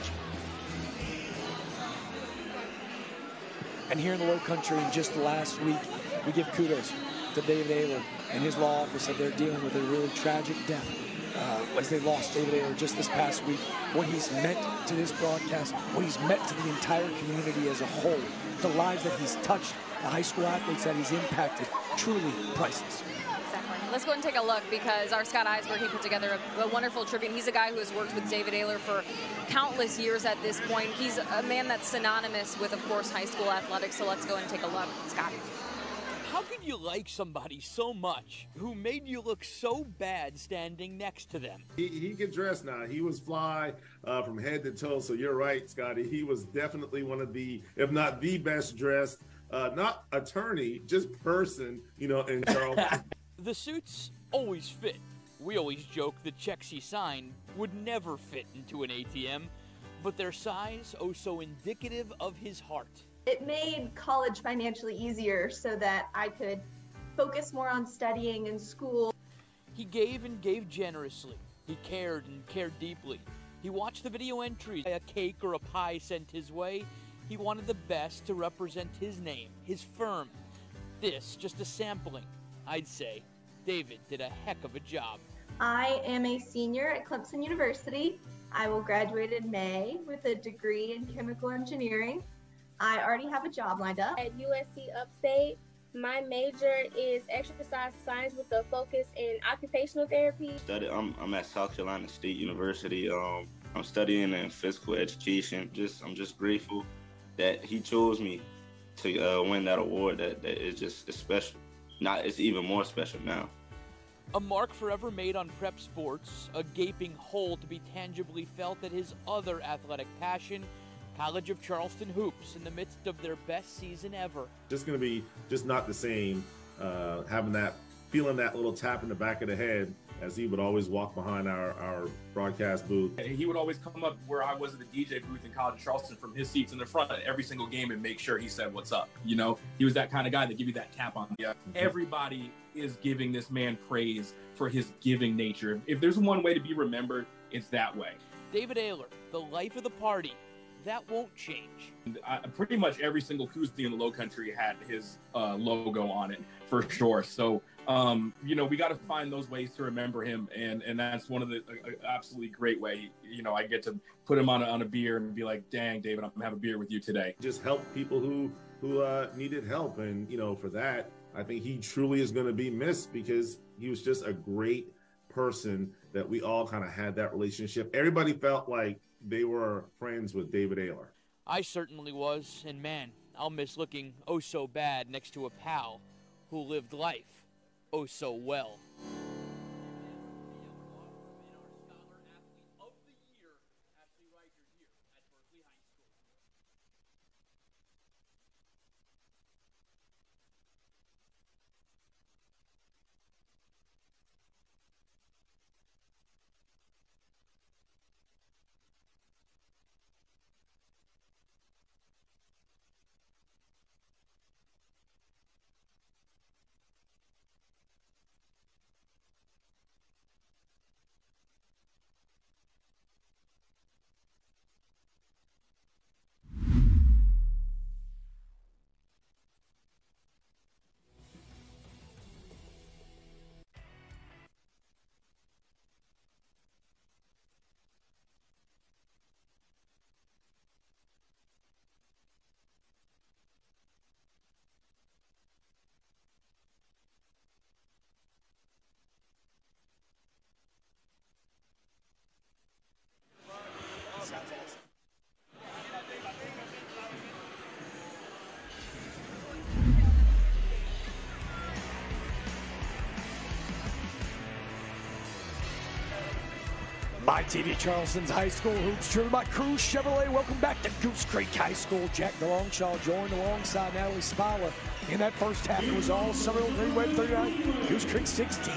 And here in the Low Country, in just the last week, we give kudos to David Aylor and his law office that they're dealing with a really tragic death uh, as they lost David Aylor just this past week. What he's meant to this broadcast, what he's meant to the entire community as a whole, the lives that he's touched, the high school athletes that he's impacted, truly priceless. Exactly. Let's go and take a look because our Scott Eisberg, he put together a, a, wonderful tribute. He's a guy who has worked with David Aylor for countless years at this point. He's a man that's synonymous with, of course, high school athletics. So let's go and take a look. Scott. How can you like somebody so much who made you look so bad standing next to them? He, he can dress now. He was fly uh, from head to toe. So you're right, Scotty. He was definitely one of the, if not the best dressed, uh, not attorney, just person, you know, in Charleston. (laughs) the suits always fit. We always joke the checks he signed would never fit into an ATM, but their size oh so indicative of his heart. It made college financially easier so that I could focus more on studying and school. He gave and gave generously. He cared and cared deeply. He watched the video entries. A cake or a pie sent his way. He wanted the best to represent his name, his firm. This, just a sampling, I'd say. David did a heck of a job. I am a senior at Clemson University. I will graduate in May with a degree in chemical engineering. I already have a job lined up. At USC Upstate, my major is exercise science with a focus in occupational therapy. Study, I'm, I'm at South Carolina State University. Um, I'm studying in physical education. Just I'm just grateful that he chose me to uh, win that award. That that is just it's special. Not it's even more special now. A mark forever made on prep sports, a gaping hole to be tangibly felt at his other athletic passion, College of Charleston hoops, in the midst of their best season ever. Just going to be just not the same. Uh, having that, feeling that little tap in the back of the head as he would always walk behind our, our broadcast booth. He would always come up where I was at the DJ booth in College of Charleston from his seats in the front every single game and make sure he said what's up. You know, he was that kind of guy that give you that tap on the Mm-hmm. Everybody is giving this man praise for his giving nature. If there's one way to be remembered, it's that way. David Aylor, the life of the party. That won't change. I, pretty much every single koozie in the Low Country had his uh, logo on it for sure. So um, you know, we got to find those ways to remember him, and and that's one of the uh, absolutely great way. You know, I get to put him on a, on a beer and be like, "Dang, David, I'm gonna have a beer with you today." Just help people who who uh, needed help, and you know, for that, I think he truly is going to be missed because he was just a great person that we all kind of had that relationship. Everybody felt like they were friends with David Aylor. I certainly was, and man, I'll miss looking oh so bad next to a pal who lived life oh so well. My TV Charleston's High School Hoops, driven by Crews Chevrolet. Welcome back to Goose Creek High School. Jack DeLongshaw joined alongside Natalie Spala. In that first half, it was all Summerville Green Wave 39, Goose Creek 16.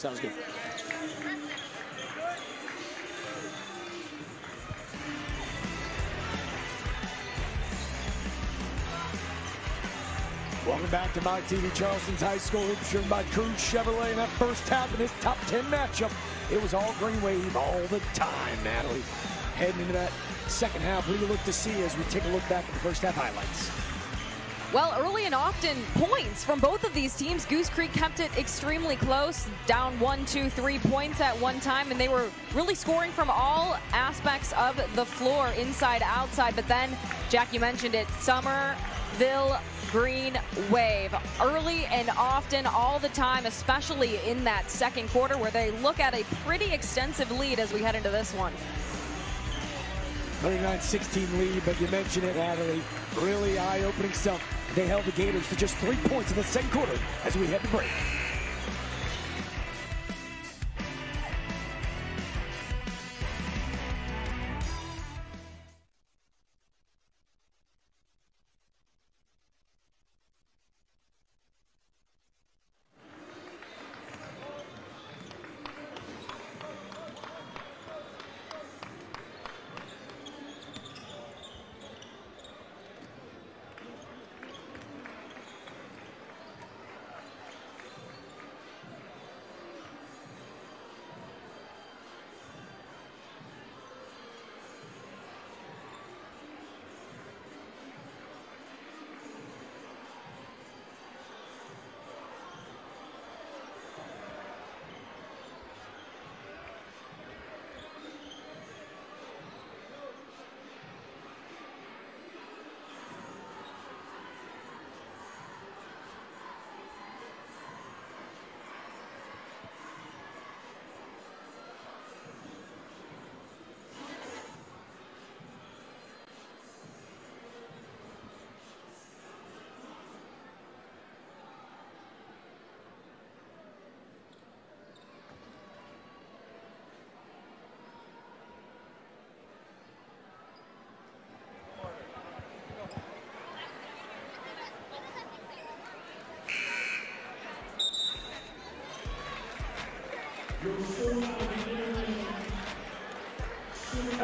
Sounds good. Welcome back to my TV Charleston's High School Hoops, driven by Crews Chevrolet. In that first half of this top 10 matchup, it was all green wave all the time, Natalie. Heading into that second half, what do you look to see as we take a look back at the first half highlights? Well, early and often points from both of these teams. Goose Creek kept it extremely close, down one, two, three points at one time, and they were really scoring from all aspects of the floor, inside, outside. But then, Jack, you mentioned it, Summerville Green Wave. Early and often, all the time, especially in that second quarter where they look at a pretty extensive lead as we head into this one. 39-16 lead, but you mentioned it, Natalie. Really eye-opening stuff. They held the Gators to just three points in the second quarter as we head to break.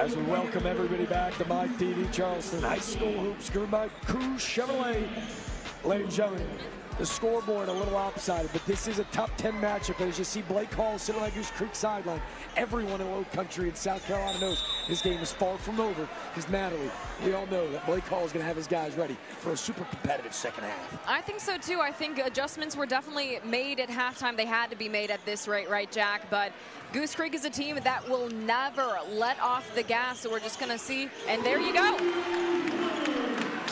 As we welcome everybody back to Mike TV Charleston High School Hoops, given by Crews Chevrolet. Ladies and gentlemen, the scoreboard a little lopsided, but this is a top 10 matchup. And as you see Blake Hall sitting on Goose Creek sideline, everyone in Low Country in South Carolina knows this game is far from over because Natalie, we all know that Blake Hall is going to have his guys ready for a super competitive second half. I think so too. I think adjustments were definitely made at halftime. They had to be made at this rate, right, Jack? But Goose Creek is a team that will never let off the gas, so we're just going to see. And there you go.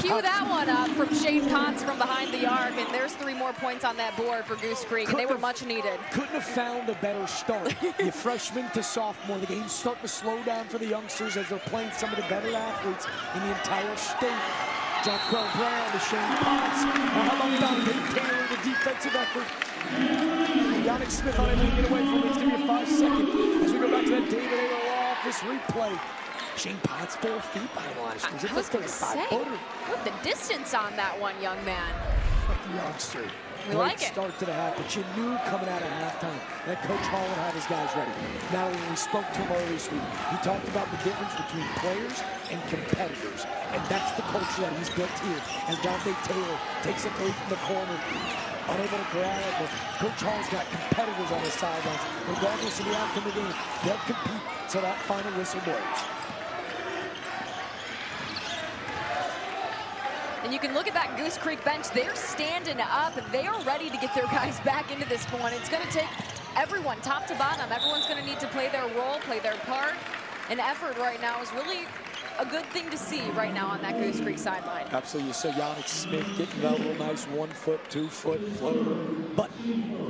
Cue that one up from Shane Potts from behind the arc, and there's three more points on that board for Goose Creek, and they were much needed. Couldn't have found a better start. you (laughs) freshman to sophomore, the game's starting to slow down for the youngsters as they're playing some of the better athletes in the entire state. Jack Crow Brown to Shane Potts. Now how about Dante Taylor, the defensive effort? Yannick Smith on able to get away from it. It's going to be a five second as we go back to that David A. office replay. Shane Potts four feet behind the line of scrimmage. I was going to say, what the distance on that one, young man. Youngster. We Great like it. start to the half, but you knew coming out of halftime that Coach Hall would have his guys ready. Now, when we spoke to him earlier this week, he talked about the difference between players and competitors, and that's the culture that he's built here. As Dante Taylor takes a three from the corner, unable to grab it, but Coach Hall's got competitors on his sidelines. Regardless of the outcome of the game, they'll compete till that final whistle blows. And you can look at that Goose Creek bench. They're standing up. They are ready to get their guys back into this one. It's going to take everyone, top to bottom. Everyone's going to need to play their role, play their part. And effort right now is really a good thing to see right now on that Goose Creek sideline. Absolutely. So Yannick Smith getting that little nice one foot, two foot floater. But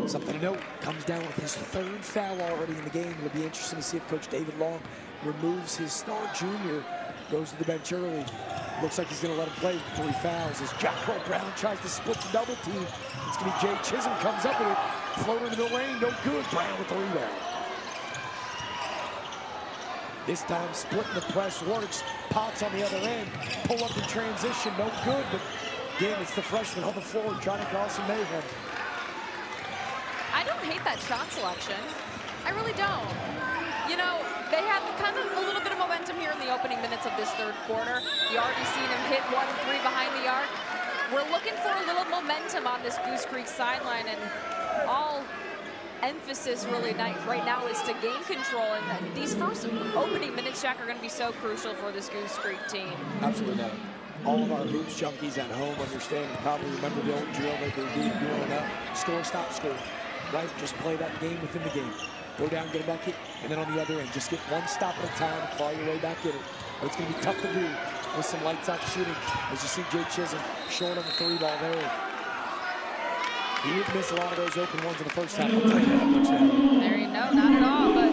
something to note, comes down with his third foul already in the game. It'll be interesting to see if Coach David Long removes his star junior, goes to the bench early. Looks like he's going to let him play with three fouls as Jack Crow Brown tries to split the double team. It's going to be Jay Chisholm comes up with it. Floater in the lane, no good. Brown with the rebound. This time splitting the press works. Potts on the other end. Pull up in transition, no good. But again, it's the freshman on the floor trying to cause some mayhem. I don't hate that shot selection. I really don't. You know, they have kind of a little bit of momentum here in the opening minutes of this third quarter. You already seen him hit one three behind the arc. We're looking for a little momentum on this Goose Creek sideline, and all emphasis really right now is to gain control. And these first opening minutes, Jack, are going to be so crucial for this Goose Creek team. Absolutely not. all of our hoops junkies at home understand and probably remember the old drill that they did growing up. Score, stop, score. Right? Just play that game within the game. Go down, get a bucket, and then on the other end, just get one stop at a time, claw your way back in it. But it's going to be tough to do with some lights out shooting. As you see Jay Chisholm short on the three ball there. He didn't miss a lot of those open ones in the first half. I'll tell you that much now. There you go, not at all. But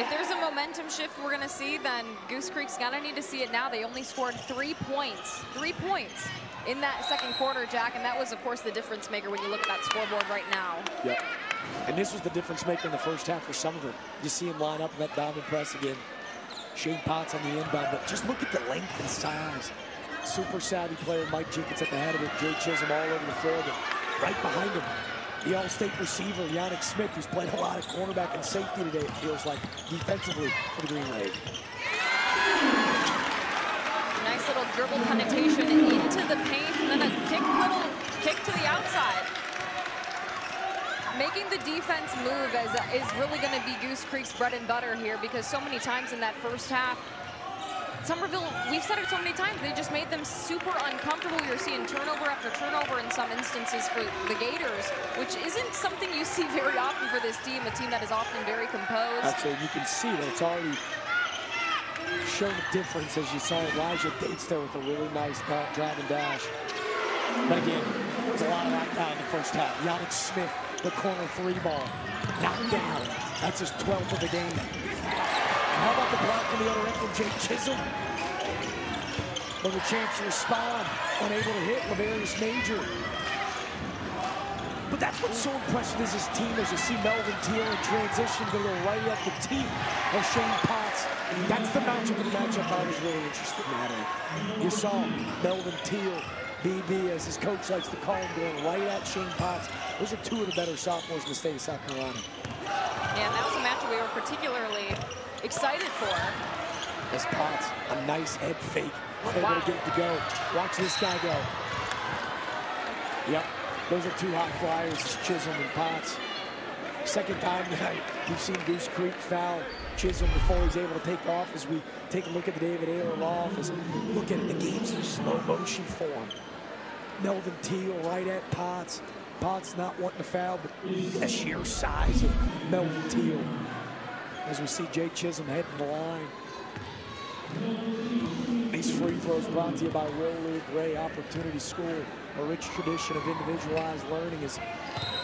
if there's a momentum shift we're going to see, then Goose Creek's going to need to see it now. They only scored three points, three points in that second quarter, Jack, and that was, of course, the difference maker when you look at that scoreboard right now. Yep. And this was the difference maker in the first half for some of them. You see him line up in that diamond press again. Shane Potts on the inbound, but just look at the length and size. Super savvy player Mike Jenkins at the head of it. Jay Chisholm all over the floor, but right behind him, the all-state receiver, Yannick Smith, who's played a lot of cornerback and safety today, it feels like, defensively for the Green Wave. Nice little dribble penetration into the paint, and then a kick little kick to the outside. Making the defense move is, is really going to be Goose Creek's bread and butter here because so many times in that first half, Summerville, we've said it so many times, they just made them super uncomfortable. You're seeing turnover after turnover in some instances for the Gators, which isn't something you see (laughs) very often for this team, a team that is often very composed. Absolutely, you can see that it's already shown a difference as you saw Elijah Dates there with a really nice drive and dash. But again, there was a lot of that guy in the first half. Yannick Smith, the corner three ball, knocked down. That's his 12th of the game. How about the block from the other end from Jake Chisholm? But a chance to respond, unable to hit Lavarius Major. But that's what's so impressive is his team as you see Melvin Teal in transition to go right up the teeth of Shane Potts. That's the matchup, of the matchup I was really interested in that. You saw Melvin Teal, BB, as his coach likes to call him, going right at Shane Potts. Those are two of the better sophomores in the state of South Carolina. Yeah, and that was a matchup we were particularly excited for. As Potts, a nice head fake, able wow. to get it to go. Watch this guy go. Yep, those are two hot flyers, Chisholm and Potts. Second time tonight, we've seen Goose Creek foul Chisholm before he's able to take off as we take a look at the David Aylor office. Look at it, the game's in slow motion form. Melvin Teal right at Potts. Potts not wanting to foul, but the sheer size of Melvin Teal as we see Jake Chisholm heading the line. These free throws brought to you by Will Gray Opportunity School, a rich tradition of individualized learning as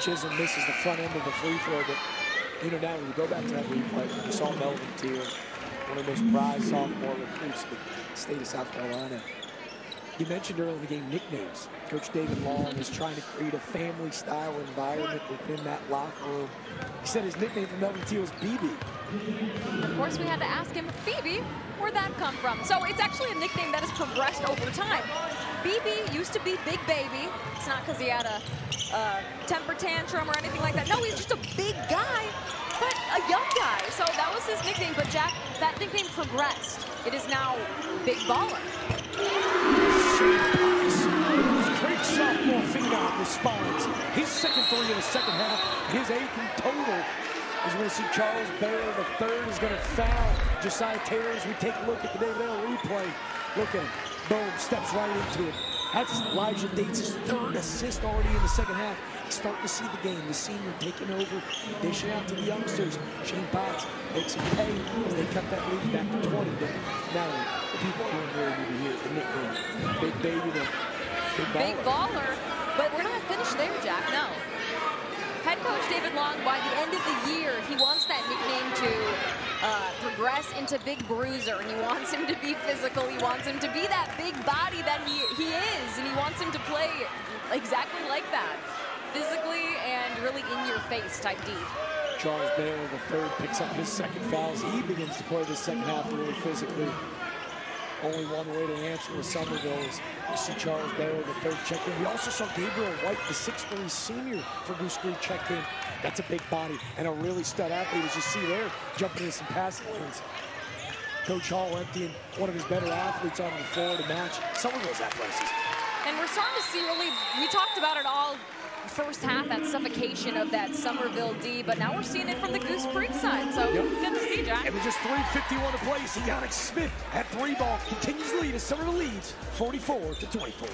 Chisholm misses the front end of the free throw. But, you know, now when we go back to that replay, you saw Melvin Teal, one of the most prized sophomore recruits in the state of South Carolina. You mentioned earlier in the game nicknames. Coach David Long is trying to create a family-style environment within that locker room. He said his nickname for Melvin Teal is BB. Of course, we had to ask him, BB, where'd that come from? So it's actually a nickname that has progressed over time. BB used to be Big Baby. It's not because he had a, a temper tantrum or anything like that. No, he's just a big guy, but a young guy. So that was his nickname. But Jack, that nickname progressed. It is now Big Baller. Great sophomore phenom responds. His second three in the second half, his eighth in total. As we're going to see Charles Baylor, the third, is going to foul Josiah Taylor as we take a look at the David Aylor replay. Look at him. Boom, steps right into it. That's Elijah Dates' third assist already in the second half. Starting to see the game. The senior taking over, dishing out to the youngsters. Shane Potts makes some pay as they cut that lead back to 20. But now the people really need to hear the nickname. Big baby, the big baller. Big baller. But we're not finished there, Jack. No. Head coach David Long, by the end of the year, he wants that nickname to uh, progress into Big Bruiser, and he wants him to be physical. He wants him to be that big body that he, he is, and he wants him to play exactly like that, physically and really in-your-face type D. Charles Baylor, the third, picks up his second foul as he begins to play the second half really physically. Only one way to answer with Summerville is you see Charles Baylor, the third check in. We also saw Gabriel White, the 6'3 senior for Goose Creek check in. That's a big body and a really stud athlete, as you see there, jumping in some passing lanes. Coach Hall emptying one of his better athletes on the floor to match Summerville's athleticism. And we're starting to see really, we talked about it all first half, that suffocation of that Summerville D, but now we're seeing it from the Goose Creek side. So Yep. good to see, Jack. And with just 3.51 to play, see Yannick Smith at three ball continues to lead as Summerville leads 44 to 24.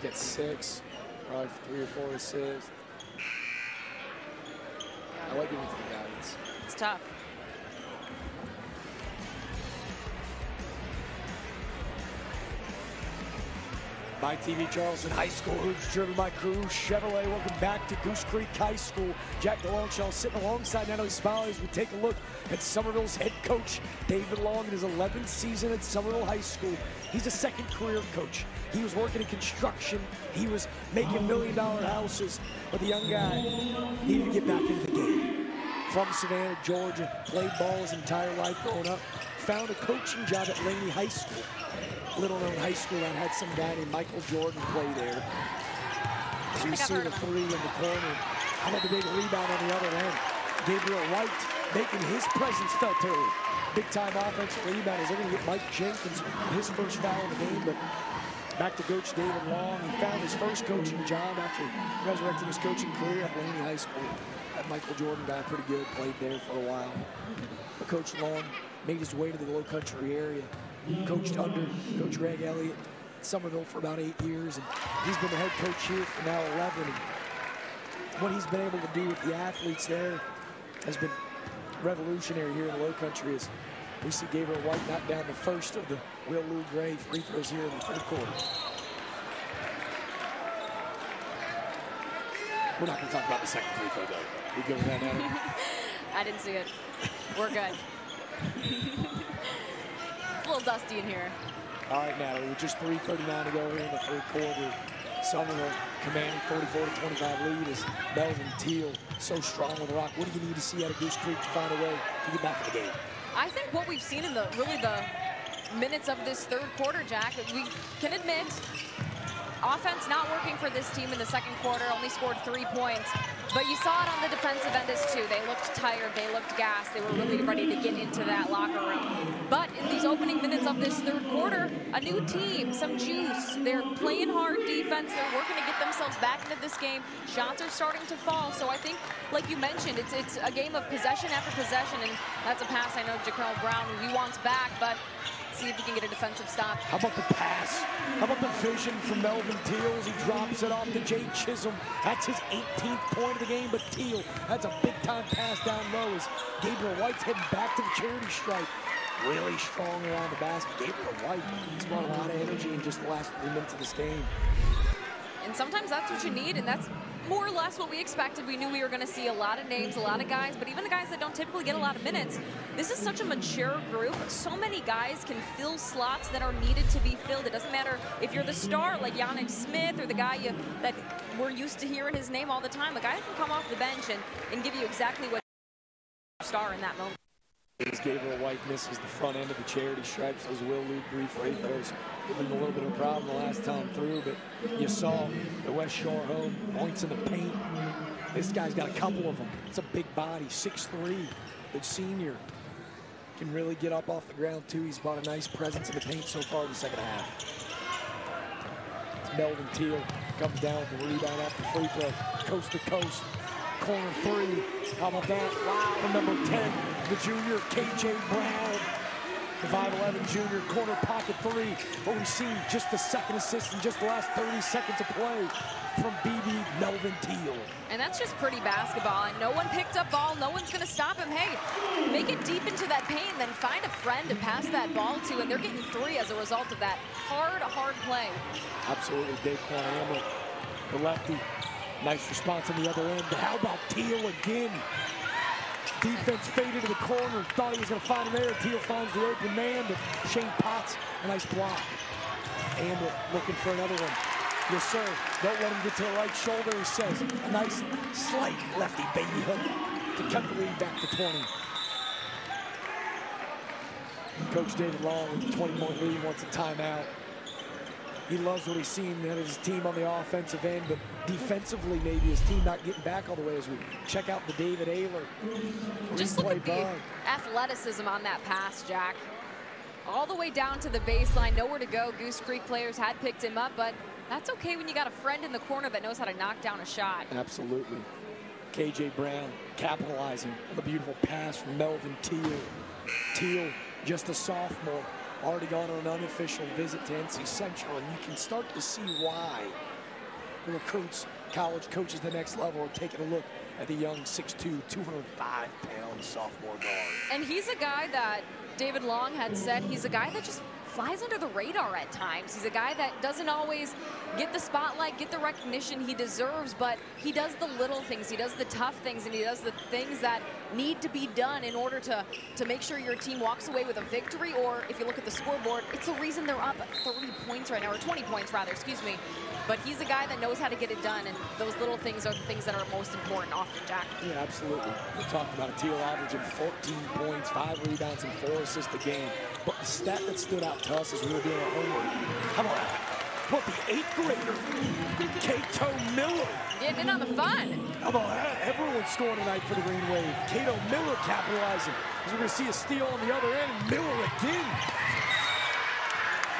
He's got six, probably three or four assists. I like giving it to the guys. It's tough. My TV Charleston High School hoops driven by Crews Chevrolet. Welcome back to Goose Creek High School. Jack DeLongchamp sitting alongside Natalie Smiley as we take a look at Summerville's head coach, David Long, in his 11th season at Summerville High School. He's a second career coach. He was working in construction. He was making million dollar houses, but the young guy needed to get back into the game. From Savannah, Georgia, played ball his entire life growing up. Found a coaching job at Laney High School little known high school that had some guy named Michael Jordan play there. As you see the three in the corner. How about the big rebound on the other end? Gabriel White making his presence felt early. Big time offensive rebounders. They're going to get Mike Jenkins his first foul in the game, but back to Coach David Long. He found his first coaching job after resurrecting his coaching career at Laney High School. That Michael Jordan guy, pretty good, played there for a while. But Coach Long made his way to the low country area coached under Coach Greg Elliott at Summerville for about eight years, and he's been the head coach here for now 11. And what he's been able to do with the athletes there has been revolutionary here in the Low Country. As we see Gabriel White knock down the first of the Wil Lou Gray free throws here in the third quarter. We're not going to talk about the second free throw, though. We go with that now. (laughs) I didn't see it. We're good. (laughs) little dusty in here. All right, Natalie, with just 3.39 to go here in the third quarter, Summerville commanding 44 to 25 lead as Melvin Teal so strong with the rock. What do you need to see out of Goose Creek to find a way to get back in the game? I think what we've seen in the really the minutes of this third quarter, Jack, we can admit offense not working for this team in the second quarter, only scored three points. But you saw it on the defensive end as too. They looked tired, they looked gassed, they were really ready to get into that locker room. But in these opening minutes of this third quarter, a new team, some juice. They're playing hard defense, they're working to get themselves back into this game. Shots are starting to fall. So I think, like you mentioned, it's it's a game of possession after possession, and that's a pass I know Jaquel Brown he wants back, but see if he can get a defensive stop. How about the pass? How about the vision from Melvin Teal as he drops it off to Jay Chisholm? That's his 18th point of the game, but Teal, that's a big-time pass down low as Gabriel White's heading back to the charity stripe. Really strong around the basket. Gabriel White has brought a lot of energy in just the last three minutes of this game. And sometimes that's what you need, and that's more or less what we expected. We knew we were going to see a lot of names, a lot of guys, but even the guys that don't typically get a lot of minutes, this is such a mature group. So many guys can fill slots that are needed to be filled. It doesn't matter if you're the star like Yannick Smith or the guy you, that we're used to hearing his name all the time. A guy can come off the bench and, and give you exactly what star in that moment. Gabriel White misses the front end of the charity stripes, those Wil Lou three free throws. Him a little bit of a problem the last time through, but you saw the West Shore home, points in the paint. This guy's got a couple of them. It's a big body, 6'3", good senior. can really get up off the ground, too. He's brought a nice presence in the paint so far in the second half. It's Melvin Teal comes down with the rebound after free throw, coast to coast. Corner three. How about that? Wow. From number 10, the junior, K.J. Brown. The 5'11 junior corner pocket three. What we've seen, just the second assist in just the last 30 seconds of play from BB Melvin Teal. And that's just pretty basketball. And no one picked up ball. No one's going to stop him. Hey, make it deep into that paint, then find a friend to pass that ball to. And they're getting three as a result of that hard, hard play. Absolutely, Daquan Hamlet, the lefty. Nice response on the other end. How about Teal again? Defense faded to the corner. Thought he was going to find him there. Teal finds the open man, but Shane Potts, a nice block. Hamlet looking for another one. Yes, sir. Don't let him get to the right shoulder, he says. A nice slight lefty baby hook to cut the lead back to 20. Coach David Long with the 20-point lead wants a timeout. He loves what he's seen of his team on the offensive end, but defensively, maybe his team not getting back all the way as we check out the David Aylor Just look at the bug. athleticism on that pass, Jack. All the way down to the baseline, nowhere to go. Goose Creek players had picked him up, but that's okay when you got a friend in the corner that knows how to knock down a shot. Absolutely. KJ Brown capitalizing on the beautiful pass from Melvin Teal. Teal, just a sophomore, already gone on an unofficial visit to NC Central, and you can start to see why the recruits, college coaches, the next level are taking a look at the young 6'2", 205-pound sophomore guard. And he's a guy that David Long had said he's a guy that just flies under the radar at times. He's a guy that doesn't always get the spotlight, get the recognition he deserves, but he does the little things, he does the tough things, and he does the things that need to be done in order to, to make sure your team walks away with a victory, or if you look at the scoreboard, it's the reason they're up 30 points right now, or 20 points rather, excuse me. But he's a guy that knows how to get it done, and those little things are the things that are most important often, Jack. Yeah, absolutely. We talked about Teal averaging 14 points, five rebounds, and four assists a game. But the stat that stood out to us as we were doing our homework, how about What, the eighth grader, Kato Miller. Getting in on the fun. That? Everyone's scoring tonight for the Green Wave. Kato Miller capitalizing. As we're going to see a steal on the other end. Miller again.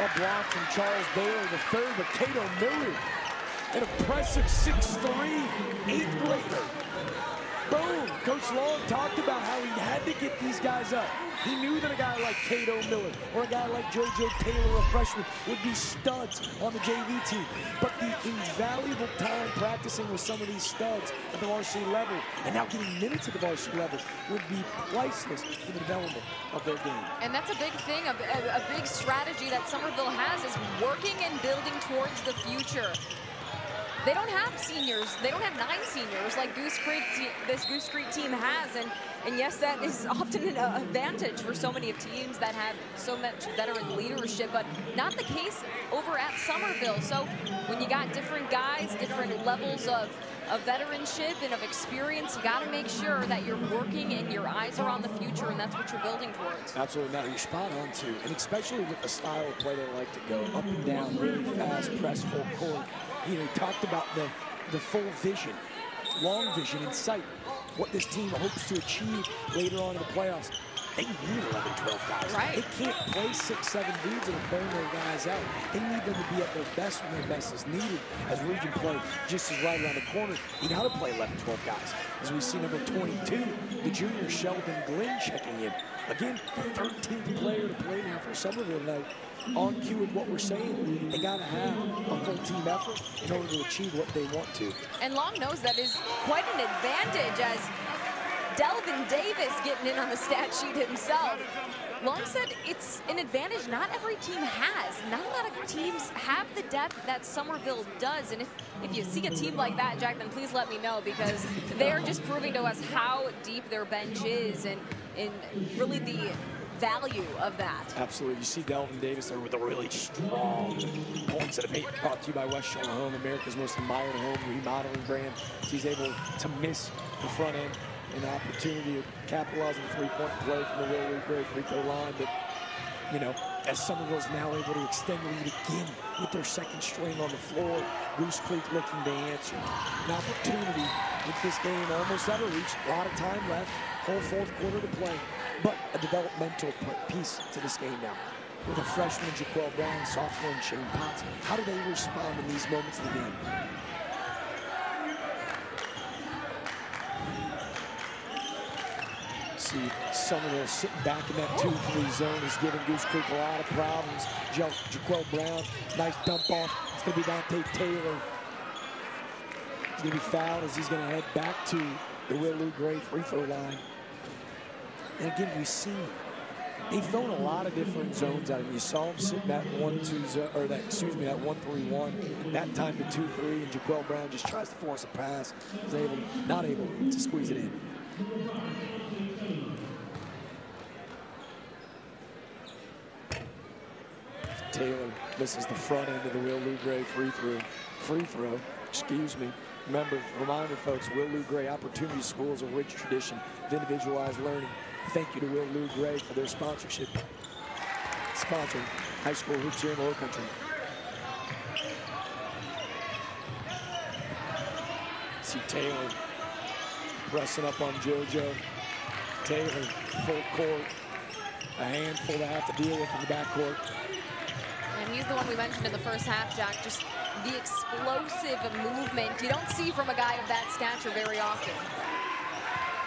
A block from Charles Baylor, the third, but Kato Miller, an impressive 6'3", eighth grader. Boom! Coach Long talked about how he had to get these guys up. He knew that a guy like Cato Miller or a guy like JoJo Taylor, a freshman, would be studs on the JV team. But the invaluable time practicing with some of these studs at the varsity level and now getting minutes at the varsity level would be priceless for the development of their game. And that's a big thing, a, a, a big strategy that Summerville has is working and building towards the future. They don't have seniors. They don't have nine seniors like Goose Creek. this Goose Creek team has, and and yes, that is (laughs) often an uh, advantage for so many of teams that have so much veteran leadership, but not the case over at Summerville. So when you got different guys, different levels of of veteranship and of experience, you got to make sure that you're working and your eyes are on the future, and that's what you're building towards. Absolutely, Matt. You're spot on, too. And especially with the style of play they like to go up and down, really fast, press full court. You know, talked about the, the full vision, long vision in sight, what this team hopes to achieve later on in the playoffs. They need 11, 12 guys. Right. They can't play six, seven dudes and burn their guys out. They need them to be at their best when their best is needed. As Region play just is right around the corner, you got to play 11, 12 guys. As we see number 22, the junior Sheldon Glenn checking in. Again, the 13th player to play now for Summerville tonight. On cue with what we're saying, they got to have a full team effort in order to achieve what they want to. And Long knows that is quite an advantage as Delvin Davis getting in on the stat sheet himself. Long said it's an advantage not every team has. Not a lot of teams have the depth that Summerville does. And if, if you see a team like that, Jack, then please let me know because they're just proving to us how deep their bench is and, and really the value of that. Absolutely. You see Delvin Davis there with a really strong points at a paint brought to you by West Shoreline Home, America's most admired home remodeling brand. He's able to miss the front end an opportunity to capitalize on three-point play from the Will Gray free throw line. But, you know, as Summerville's now able to extend the lead again with their second string on the floor, Goose Creek looking to answer. An opportunity with this game almost out of reach. A lot of time left. Whole fourth quarter to play. but a developmental piece to this game now. With a freshman, Jaquel Brown, sophomore, and Shane Potts. How do they respond in these moments of the game? See Summerville sitting back in that 2-3 zone is giving Goose Creek a lot of problems. Jaquel Brown, nice dump off. It's going to be Dante Taylor. He's going to be fouled as he's going to head back to the Wil Lou Gray free throw line. And again, we see they've thrown a lot of different zones at him. You saw him sit that one-two or that excuse me, that one-three-one. That time the two-three, and Jaquel Brown just tries to force a pass. He's able, not able to squeeze it in. Taylor misses the front end of the Wil Lou Gray free throw. Free throw, excuse me. Remember, reminder, folks, Wil Lou Gray Opportunity School is a rich tradition of individualized learning. Thank you to Wil Lou Gray for their sponsorship. Sponsoring high school hoops here in the Low Country. See Taylor pressing up on JoJo. Taylor, full court. A handful to have to deal with in the backcourt. And he's the one we mentioned in the first half, Jack. Just the explosive movement you don't see from a guy of that stature very often.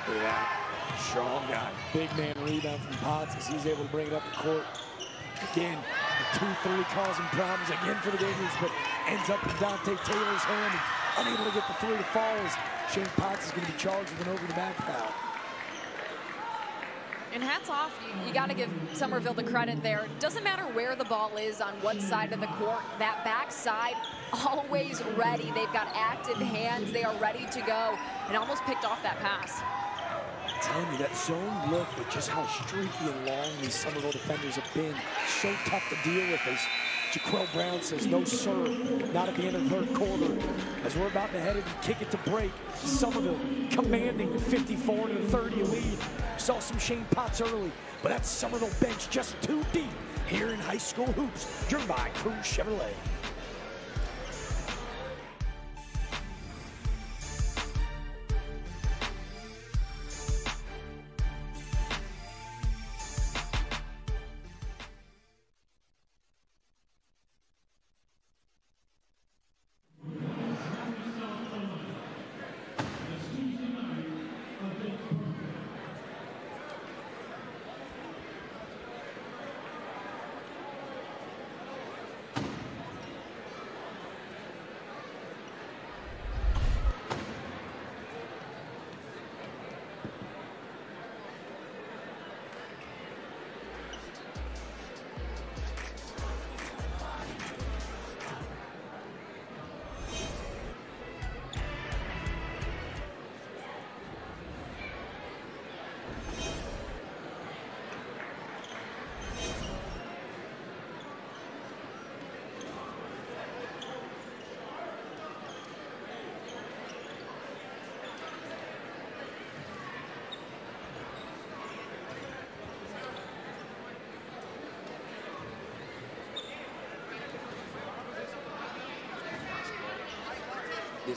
Yeah, strong guy. Big man rebound from Potts as he's able to bring it up the court. Again, the 2-3 causing problems again for the Gators, but ends up in Dante Taylor's hand unable to get the three to fall as Shane Potts is going to be charged with an over-the-back foul. And hats off, you, you got to give Summerville the credit there. Doesn't matter where the ball is on what side of the court, that backside always ready. They've got active hands. They are ready to go and almost picked off that pass. Telling you, that zone look with just how streaky and long these Summerville defenders have been. So tough to deal with as Jaquel Brown says, no, sir, not at the end of the third quarter. As we're about to head and kick it to break, Summerville commanding 54 to 30 lead. Saw some Shane Potts early, but that Summerville bench just too deep here in high school hoops, driven by Crews Chevrolet.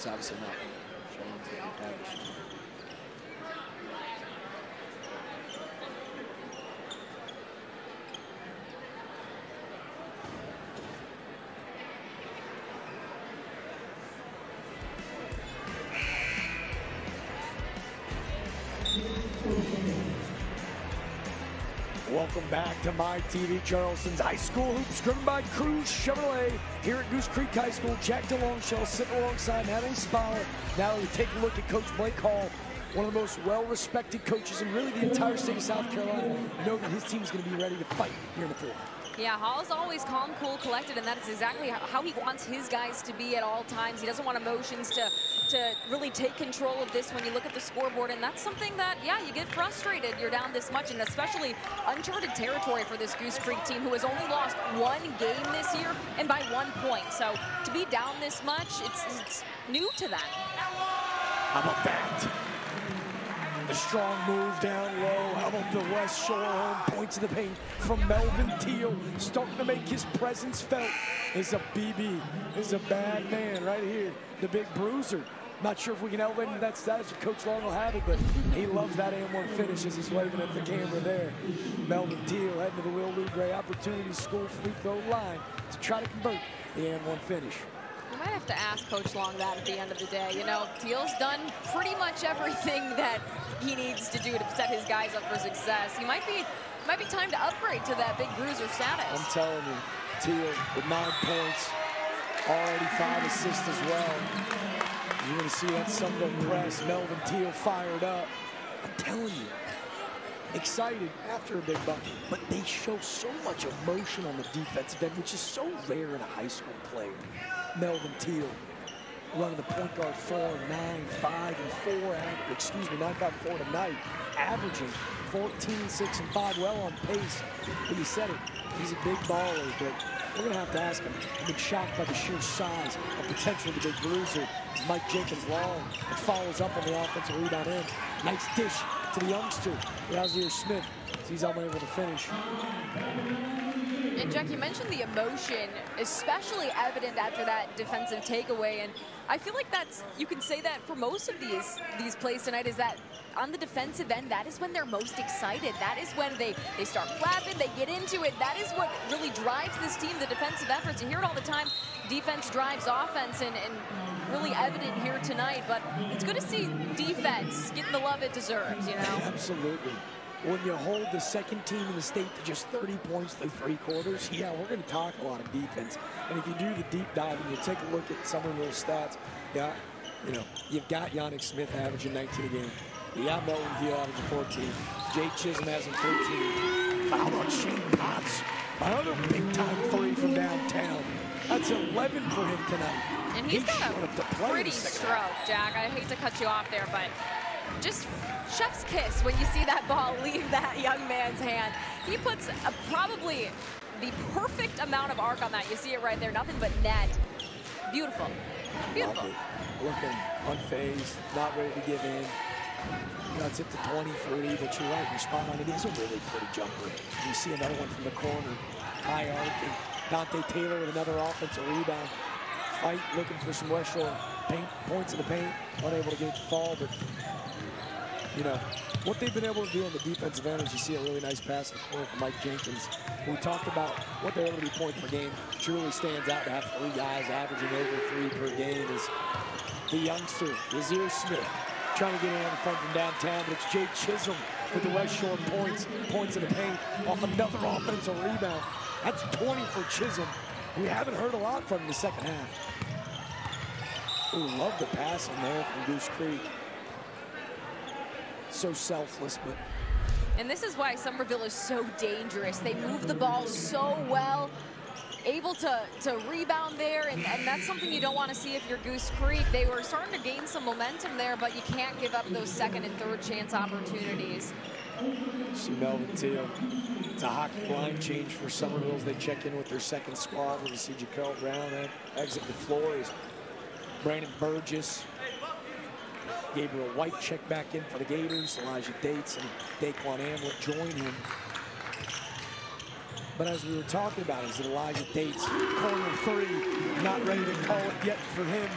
Obviously not Welcome back to my TV Charleston's High School Hoops, driven by Crews Chevrolet here at Goose Creek High School. Jack DeLongshell sitting alongside Natalie Spalla. Now we take a look at Coach Blake Hall, one of the most well-respected coaches in really the entire state of South Carolina. know that his team is going to be ready to fight here in the fourth. Yeah, Hall's always calm, cool, collected, and that is exactly how he wants his guys to be at all times. He doesn't want emotions to to really take control of this when you look at the scoreboard, and that's something that, yeah, you get frustrated. You're down this much, and especially uncharted territory for this Goose Creek team, who has only lost one game this year, and by one point. So to be down this much, it's, it's new to them. How about that? The strong move down low. How about the West Shore home points in the paint from Melvin Teal, starting to make his presence felt. Is a BB, is a bad man right here. The big bruiser Not sure if we can elevate into that status Coach Long will have it, but he loves that and one finish as he's waving at the camera there. Melvin Teal heading to the Wil Lou Gray opportunity school free throw line to try to convert the and one finish. We might have to ask Coach Long that at the end of the day. You know, Teal's done pretty much everything (laughs) that he needs to do to set his guys up for success. He might be might be time to upgrade to that big bruiser status. I'm telling you, Teal with nine points, already five assists as well. You're going to see that Summerville press. Melvin Teal fired up. I'm telling you, excited after a big bucket, but they show so much emotion on the defensive end, which is so rare in a high school player. Melvin Teal running the point guard four, nine, five, and four. Excuse me, nine, five, four tonight, averaging 14, six, and five, well on pace. But you said it, he's a big baller, but we're going to have to ask him. I've been shocked by the sheer size and potential of the big bruiser. Mike Jenkins long and follows up on the offensive rebound end. Nice dish to the youngster, Yazir Smith. He's unable to finish. And Jack, you mentioned the emotion, especially evident after that defensive takeaway. And I feel like that's, you can say that for most of these these plays tonight is that on the defensive end, that is when they're most excited. That is when they, they start clapping, they get into it. That is what really drives this team, the defensive efforts. You hear it all the time. Defense drives offense and, and really evident here tonight. But it's good to see defense getting the love it deserves, you know? Absolutely when you hold the second team in the state to just 30 points through three quarters, yeah, we're going to talk a lot of defense. And if you do the deep dive and you take a look at some of those stats, yeah, you know, you've got Yannick Smith averaging 19 a game. You got Melvin Teal averaging 14. Jake Chisholm has him 13. How about Shane Potts? Another big-time three from downtown. That's 11 for him tonight. And he's, he's got a pretty stroke, Jack. I hate to cut you off there, but just chef's kiss when you see that ball (laughs) leave that young man's hand. He puts a, probably the perfect amount of arc on that. You see it right there, nothing but net. Beautiful, beautiful. Looking unfazed, not ready to give in. Cuts it to 23, but you're right, you're spot on. It is a really pretty jumper. You see another one from the corner, high arc, and Dante Taylor with another offensive rebound. Fight looking for some West Shore paint, points in the paint, unable to get it to fall, but you know, what they've been able to do on the defensive end is you see a really nice pass from Mike Jenkins. We talked about what they're able to do points per game. Truly stands out to have three guys averaging over three per game is the youngster, Yazir Smith, trying to get in on the front from downtown, but it's Jake Chisholm with the West Shore points, points in the paint off another offensive rebound. That's 20 for Chisholm. We haven't heard a lot from him in the second half. Ooh, love the pass in there from Goose Creek so selfless, but. And this is why Summerville is so dangerous. They move the ball so well, able to, to rebound there, and, and that's something you don't want to see if you're Goose Creek. They were starting to gain some momentum there, but you can't give up those second and third chance opportunities. See Melvin Teal. It's a hockey line change for Summerville as they check in with their second squad. We're going to see Jaquel Brown exit the floor Is Brandon Burgess Gabriel White check back in for the Gators. Elijah Dates and Daquan Hamlet join him. But as we were talking about, is Elijah Dates, corner three, not ready to call it yet for him.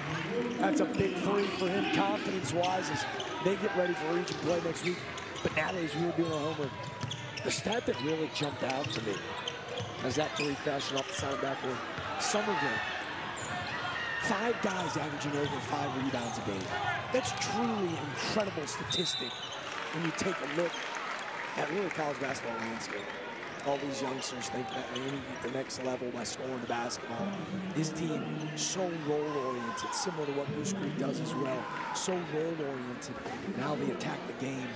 That's a big three for him confidence-wise as they get ready for region play next week. But we were doing our homework. The stat that really jumped out to me as that three crashing off the side of backboard, Summerville Five guys averaging over five rebounds a game. That's truly an incredible statistic when you take a look at really college basketball landscape. All these youngsters think that they need the next level by scoring the basketball. This team, so role-oriented, similar to what Goose Creek does as well. So role-oriented and how they attack the game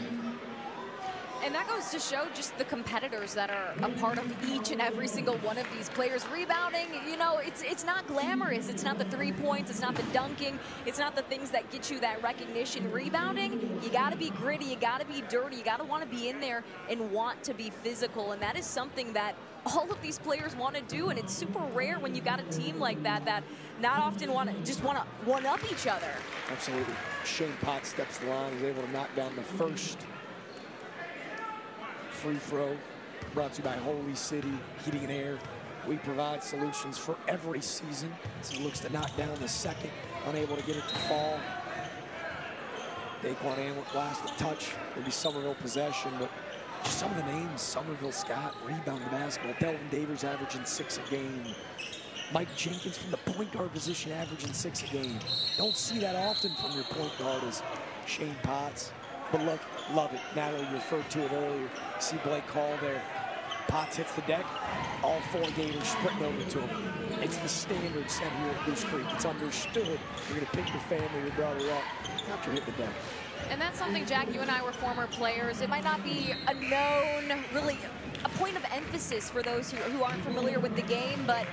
and that goes to show just the competitors that are a part of each and every single one of these players. Rebounding, you know, it's it's not glamorous. It's not the three points. It's not the dunking. It's not the things that get you that recognition. Rebounding, you got to be gritty. You got to be dirty. You got to want to be in there and want to be physical. And that is something that all of these players want to do. And it's super rare when you got a team like that that not often want to just want to one up each other. Absolutely. Shane Potts steps the line. He's able to knock down the first free throw brought to you by Holy City Heating and Air. We provide solutions for every season. So he looks to knock down the second, unable to get it to fall. Daquan Amwick last the touch, will be Summerville possession, but just some of the names, Summerville Scott, rebound the basketball, Delvin Davers averaging six a game. Mike Jenkins from the point guard position averaging six a game. Don't see that often from your point guard as Shane Potts. But look, love it. Natalie referred to it earlier. See Blake Hall there. Potts hits the deck. All four Gators sprinting over to him. It's the standard set here at Goose Creek. It's understood. You're going to pick your family, your brother up after hitting the deck. And that's something, Jack, you and I were former players. It might not be a known, really, a point of emphasis for those who, who aren't familiar with the game, but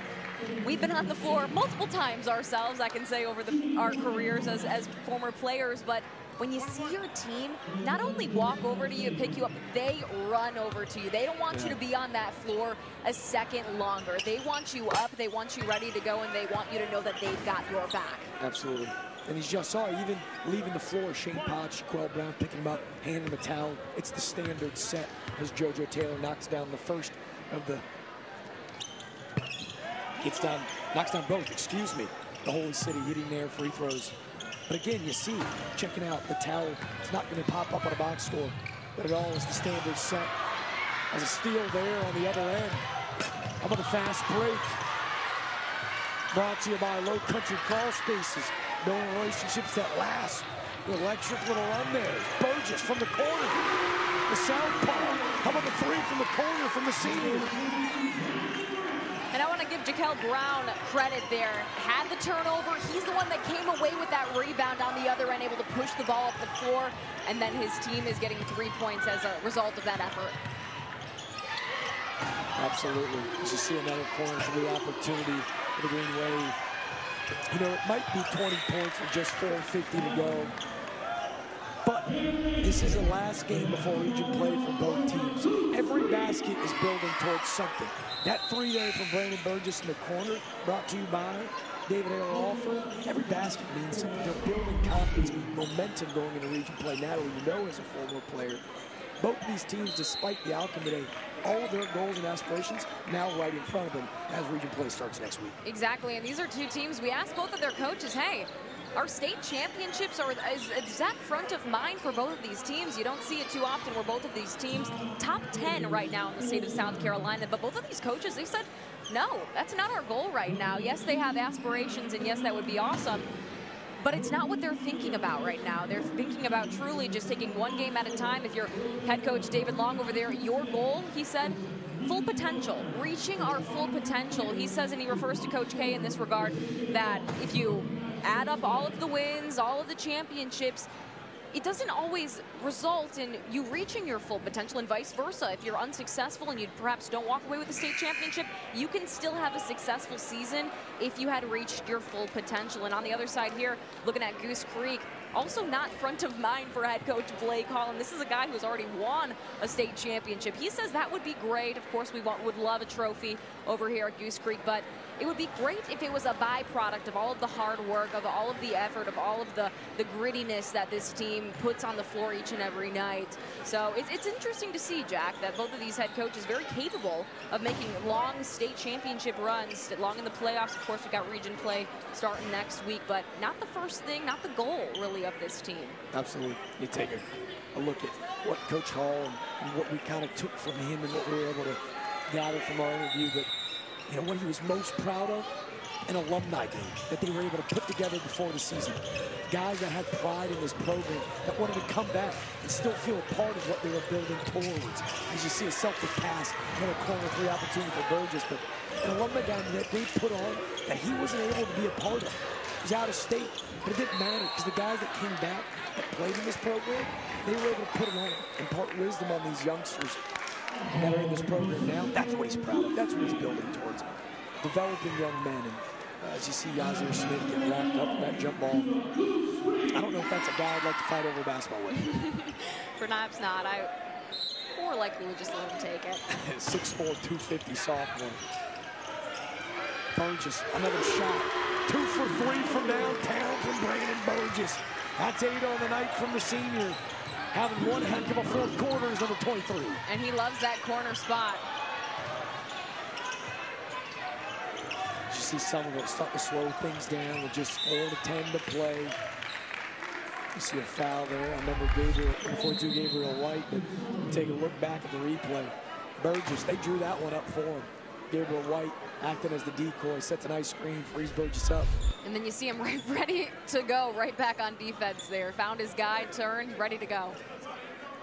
we've been on the floor multiple times ourselves, I can say, over the, our careers as, as former players. But when you see your team not only walk over to you and pick you up, they run over to you. They don't want you to be on that floor a second longer. They want you up, they want you ready to go, and they want you to know that they've got your back. Absolutely. And he's just saw even leaving the floor, Shane Potts, Quell Brown picking him up, handing him a towel. It's the standard set as JoJo Taylor knocks down the first of the Gets down, knocks down both, excuse me. The Holy City hitting their free throws. But again, you see, checking out the towel. It's not going to pop up on a box score, but it all is the standard set. As a steal there on the other end. How about the fast break? Brought to you by Low Country Crawl Spaces. Building relationships that last. The electric little run there. Burgess from the corner. The southpaw. How about the three from the corner from the senior? And I want to give Jaquel Brown credit there. Had the turnover. He's the one that came away with that rebound on the other end, able to push the ball up the floor. And then his team is getting three points as a result of that effort. Absolutely. As you see another corner the opportunity for the Green Wave. You know, it might be 20 points with just 4.50 to go. But this is the last game before region play for both teams. Every basket is building towards something. That three there from Brandon Burgess in the corner, brought to you by David Aylor Law Firm. Every basket means something. They're building confidence, momentum going into region play. Natalie, you know as a former player, both these teams, despite the outcome today, all their goals and aspirations now right in front of them as region play starts next week. Exactly, and these are two teams. We asked both of their coaches, hey, our state championships are is, is that front of mind for both of these teams. You don't see it too often where both of these teams top 10 right now in the state of South Carolina. But both of these coaches, they said, no, that's not our goal right now. Yes, they have aspirations, and yes, that would be awesome. But it's not what they're thinking about right now. They're thinking about truly just taking one game at a time. If you're head coach David Long over there, your goal, he said, full potential, reaching our full potential. He says, and he refers to Coach K in this regard, that if you add up all of the wins, all of the championships, it doesn't always result in you reaching your full potential and vice versa. If you're unsuccessful and you perhaps don't walk away with the state championship, you can still have a successful season if you had reached your full potential. And on the other side here, looking at Goose Creek, also not front of mind for head coach Blake Holland. This is a guy who's already won a state championship. He says that would be great. Of course, we want, would love a trophy over here at Goose Creek, but it would be great if it was a byproduct of all of the hard work, of all of the effort, of all of the, the grittiness that this team puts on the floor each and every night. So it's, it's interesting to see, Jack, that both of these head coaches very capable of making long state championship runs, long in the playoffs. Of course, we got region play starting next week, but not the first thing, not the goal, really, of this team. Absolutely. You take a, a look at what Coach Hall and what we kind of took from him and what we were able to gather from our interview, but know, what he was most proud of? An alumni game that they were able to put together before the season. Guys that had pride in this program that wanted to come back and still feel a part of what they were building towards. As you see a selfish pass, another corner three opportunity for Burgess, but an alumni game that they put on that he wasn't able to be a part of. He was out of state, but it didn't matter because the guys that came back that played in this program, they were able to put it on, impart wisdom on these youngsters that are in this program now. That's what he's proud of. That's what he's building towards. Developing young men. And uh, as you see Yazir Smith get wrapped up in that jump ball, I don't know if that's a guy I'd like to fight over basketball with. (laughs) Perhaps not. I more likely would just let him take it. (laughs) 6'4", 250 sophomore. Burgess, another shot. Two for three from downtown from Brandon Burgess. That's eight on the night from the senior having one heck of a fourth quarter is number 23. And he loves that corner spot. You see some of it start to slow things down with just 4 to 10 to play. You see a foul there on number Gabriel, 42 Gabriel White, but take a look back at the replay. Burgess, they drew that one up for him. Gabriel White acting as the decoy, sets a nice screen, frees Burgess up. And then you see him (laughs) right ready to go, right back on defense there. Found his guy, turned, ready to go.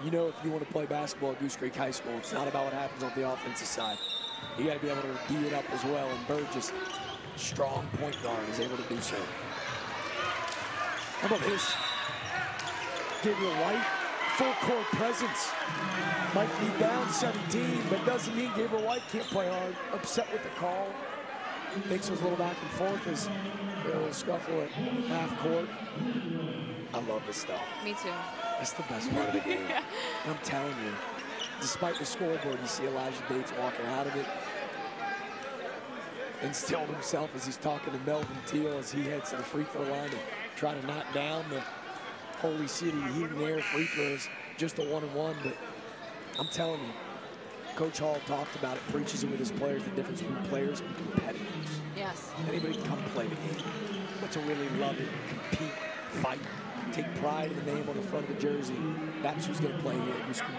You know if you want to play basketball at Goose Creek High School, it's not about what happens on the offensive side. You got to be able to D it up as well, and Burgess, strong point guard, is able to do so. How about this? Gabriel White, full court presence. Might be down 17, but doesn't mean Gabriel White can't play hard. Upset with the call. Thinks it was a little back and forth as a little scuffle at half court. I love this stuff. Me too. That's the best part of the game. (laughs) I'm telling you, despite the scoreboard, you see Elijah Bates walking out of it. Instilled himself as he's talking to Melvin Teal as he heads to the free throw line to try to knock down the Holy City Heat and Air free throws. Just a one and one, but I'm telling you, Coach Hall talked about it, preaches it with his players, the difference between players and competitors. Yes. Anybody can come play the game, but to really love it, compete, fight, take pride in the name on the front of the jersey, that's who's going to play here at school.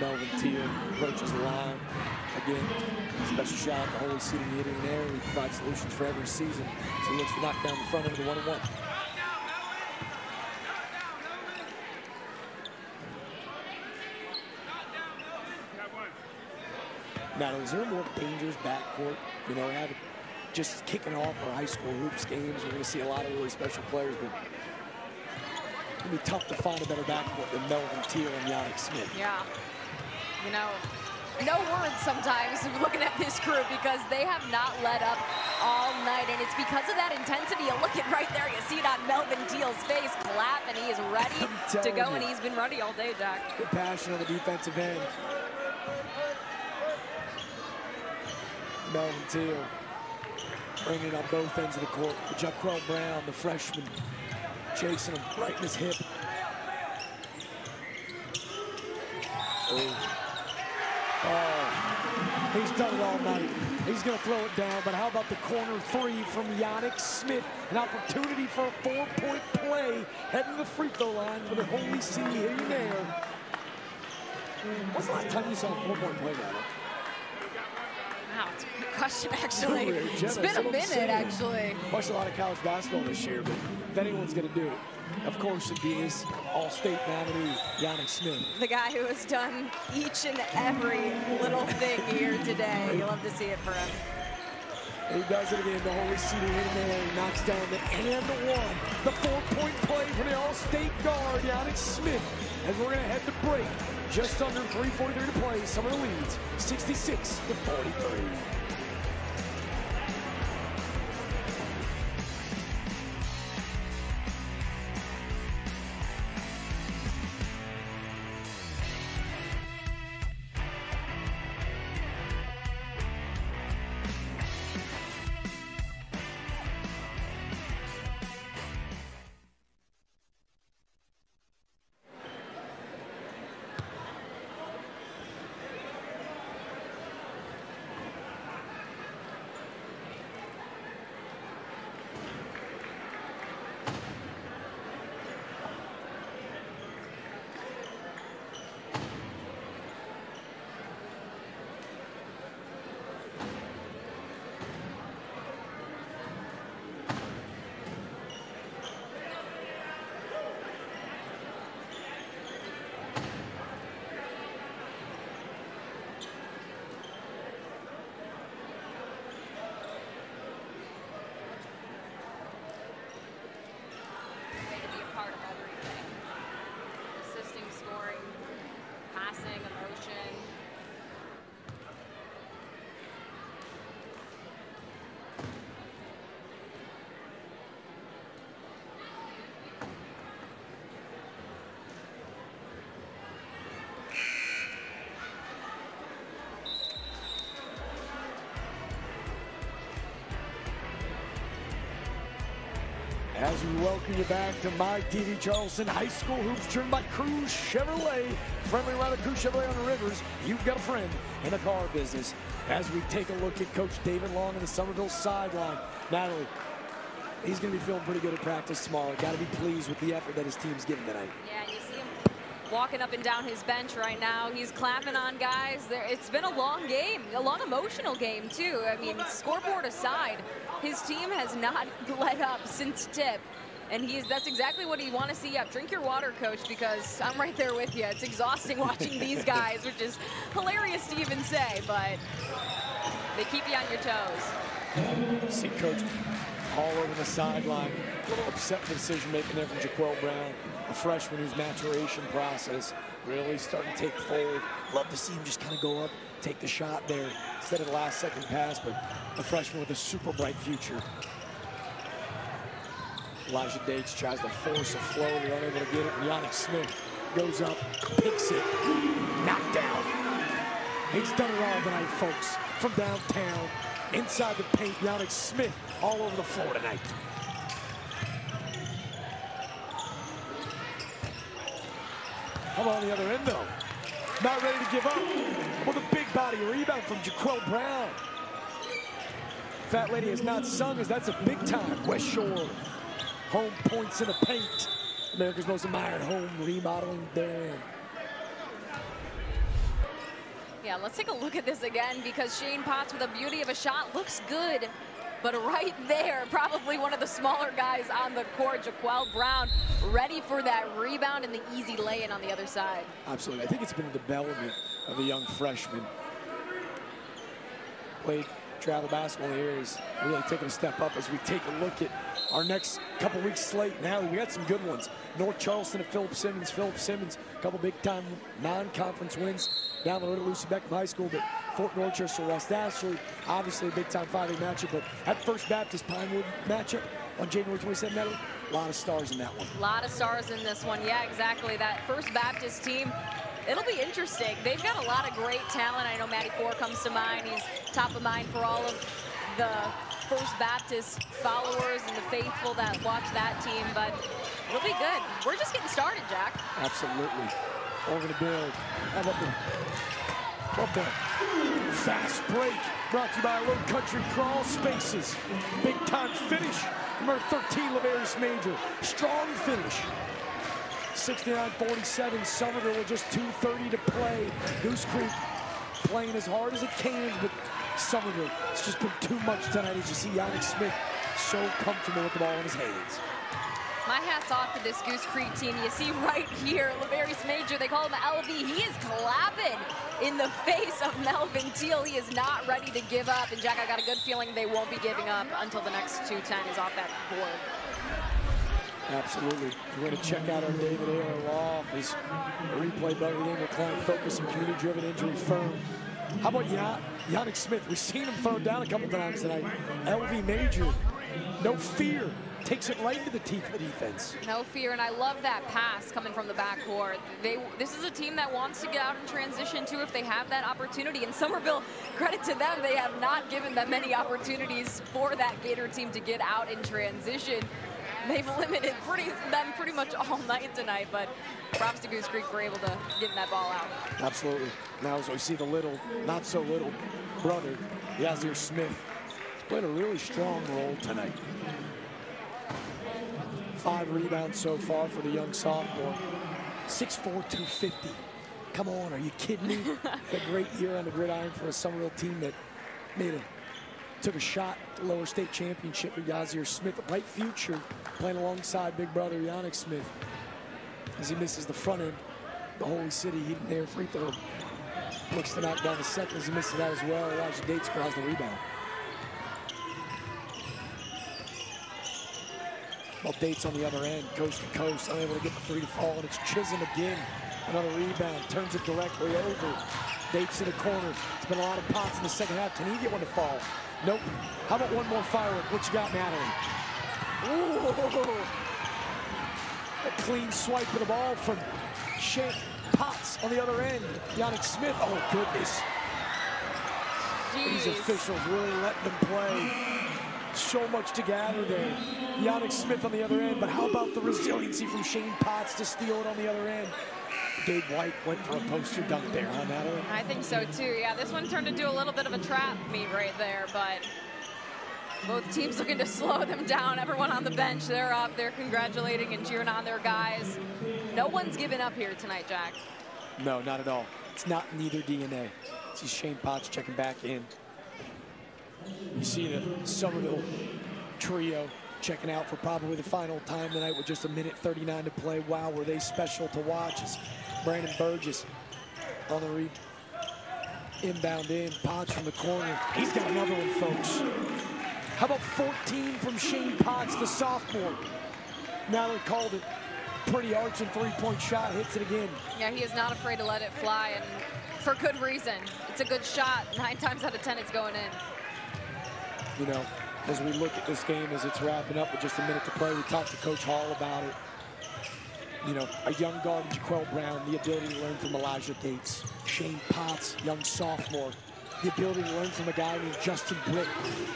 Melvin Teal approaches the line. Again, special shout out to Holy City hitting there. We provide solutions for every season. So he looks to knock down the front end of the 1-1. Now, is there a more dangerous backcourt? You know, have just kicking off our high school hoops games. We're going to see a lot of really special players, but it'll be tough to find a better backcourt than Melvin Teal and Yannick Smith. Yeah. You know, no words sometimes (laughs) looking at this crew because they have not let up all night. And it's because of that intensity. You look at right there, you see it on Melvin Teal's face clap, and he is ready (laughs) to go, you. and he's been ready all day, Jack. Good passion on the defensive end. Melvin Teal bringing it on both ends of the court. Jaquel Brown, the freshman, chasing him right in his hip. Oh. Oh, he's done it all night. He's going to throw it down, but how about the corner three from Yannick Smith? An opportunity for a four-point play heading the free throw line for the Holy City hitting there. When's the last time you saw a four-point play, Gavin? Wow, it's a good question, (laughs) actually. Weird, It's been a that's what I'm minute, saying. actually. Watched a lot of college basketball this year, but if anyone's going to do it, of course it'd be this all-state nominee, Yannick Smith. The guy who has done each and every little thing here today. You love to see it for him. He does it again. The Holy City. He knocks down the and one. The four-point play for the All-State guard, Yannick Smith. As we're going to head to break. Just under 3.43 to play. Some of the leads, 66 to 43. As we welcome you back to my TV Charleston High School Hoops, driven by Crews Chevrolet. Friendly rider Crews Chevrolet on the rivers. You've got a friend in the car business. As we take a look at Coach David Long on the Summerville sideline. Natalie, he's going to be feeling pretty good at practice tomorrow. Got to be pleased with the effort that his team's given tonight. Yeah, you see him walking up and down his bench right now. He's clapping on guys. It's been a long game, a long emotional game too. I mean, scoreboard aside, his team has not (laughs) let up since tip. And he's that's exactly what he want to see up. Drink your water, coach, because I'm right there with you. It's exhausting (laughs) watching these guys, which is hilarious to even say, but they keep you on your toes. See Coach all over the sideline. A little upset the decision making there from Jaquel Brown, a freshman whose maturation process really starting to take fold. Love to see him just kind of go up, take the shot there instead of the last second pass, but a freshman with a super bright future. Elijah Dates tries to force a flow. They're unable to get it. Yannick Smith goes up, picks it, knocked down. He's done it all tonight, folks. From downtown, inside the paint, Yannick Smith all over the floor tonight. How about on the other end, though? Not ready to give up. With a big body rebound from Jaquel Brown. Fat Lady has not sung as that's a big time. West Shore. Home points in the paint. America's most admired home remodeling brand. Yeah, let's take a look at this again because Shane Potts with a beauty of a shot looks good. But right there, probably one of the smaller guys on the court, Jaquel Brown, ready for that rebound and the easy lay-in on the other side. Absolutely. I think it's been the development of the young freshman. Played travel basketball here is really taking a step up as we take a look at our next couple weeks slate. Now we got some good ones. North Charleston at Philip Simmons. Philip Simmons, a couple big time non-conference wins down the road at Lucy Beckham High School, but Fort Dorchester, West Ashley, obviously a big time 5 matchup, but at First Baptist Pinewood matchup on January 27th, a lot of stars in that one. A lot of stars in this one. Yeah, exactly. That First Baptist team it'll be interesting. They've got a lot of great talent. I know Matty Four comes to mind. He's top of mind for all of the First Baptist followers and the faithful that watch that team, but it'll be good. We're just getting started, Jack. Absolutely. Over the build. How about the, up there? Fast break brought to you by Low Country Crawl Spaces. Big time finish our 13 Lavarius Major. Strong finish. 69-47, Summerville with just 2.30 to play. Goose Creek playing as hard as it can, but It's just been too much tonight as you see Yannick Smith so comfortable with the ball in his hands. My hat's off to this Goose Creek team. You see right here, Lavarius Major, they call him LV. He is clapping in the face of Melvin Teal. He is not ready to give up. And Jack, I got a good feeling they won't be giving up until the next 210 is off that board. Absolutely. We're going to check out our David Aylor Law a replay button with client focus and community-driven injury firm. How about Yan Yannick Smith? We've seen him throw down a couple times tonight. LV Major, no fear, takes it right into the teeth of the defense. No fear, and I love that pass coming from the backcourt. They, this is a team that wants to get out in transition too if they have that opportunity. And Summerville, credit to them, they have not given them many opportunities for that Gator team to get out in transition they've limited pretty them pretty much all (laughs) night tonight, but props to Goose Creek for able to get that ball out. Absolutely. Now as we see the little, not so little brother, Yazir Smith, he's played a really strong role tonight. Five rebounds so far for the young sophomore. 6'4", 250. Come on, are you kidding me? (laughs) a great year on the gridiron for a Summerville team that made a took a shot at the lower state championship with Yazir Smith. A bright future playing alongside big brother Yannick Smith. As he misses the front end, the Holy City, he didn't air free throw. Looks to knock down the second as he misses that as well. Elijah Dates grabs the rebound. Well, Dates on the other end, coast to coast, unable to get the three to fall, and it's Chisholm again. Another rebound, turns it directly over. Dates in the corner. It's been a lot of pots in the second half. Can he get one to fall? Nope. How about one more firework? What you got, Natalie? Ooh. A clean swipe of the ball from Shane Potts on the other end. Yannick Smith. Oh, goodness. Jeez. These officials really letting them play. so much to gather there. Yannick Smith on the other end, but how about the resiliency from Shane Potts to steal it on the other end? Gabe White went for a poster dunk there, huh, Natalie? I think so too. Yeah, this one turned into a little bit of a trap meet right there, but both teams (laughs) looking to slow them down. Everyone on the bench, they're up, they're congratulating and cheering on their guys. No one's giving up here tonight, Jack. No, not at all. It's not neither DNA. See Shane Potts checking back in. You see the Summerville trio checking out for probably the final time tonight with just a minute 39 to play. Wow, were they special to watch as Brandon Burgess on the re inbound in. Potts from the corner. He's got another one, folks. How about 14 from Shane Potts, the sophomore? Now they called it. Pretty arching three-point shot, hits it again. Yeah, he is not afraid to let it fly, and for good reason. It's a good shot. Nine times out of 10, it's going in. You know, as we look at this game as it's wrapping up with just a minute to play, we talked to Coach Hall about it. You know, a young guard, Jaquel Brown, the ability to learn from Elijah Gates. Shane Potts, young sophomore, the ability to learn from a guy named Justin Britt,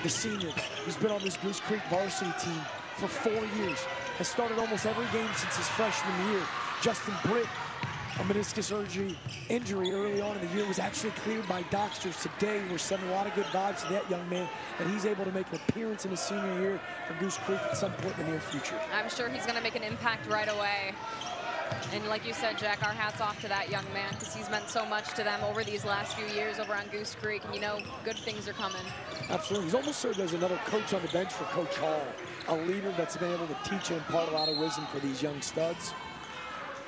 the senior, who's been on this Goose Creek varsity team for four years, has started almost every game since his freshman year. Justin Britt, a meniscus surgery injury early on in the year, was actually cleared by doctors today. We're sending a lot of good vibes to that young man, and he's able to make an appearance in his senior year for Goose Creek at some point in the near future. I'm sure he's going to make an impact right away. And like you said, Jack, our hat's off to that young man because he's meant so much to them over these last few years over on Goose Creek. And you know, good things are coming. Absolutely. He's almost served as another coach on the bench for Coach Hall, a leader that's been able to teach and impart a lot of wisdom for these young studs.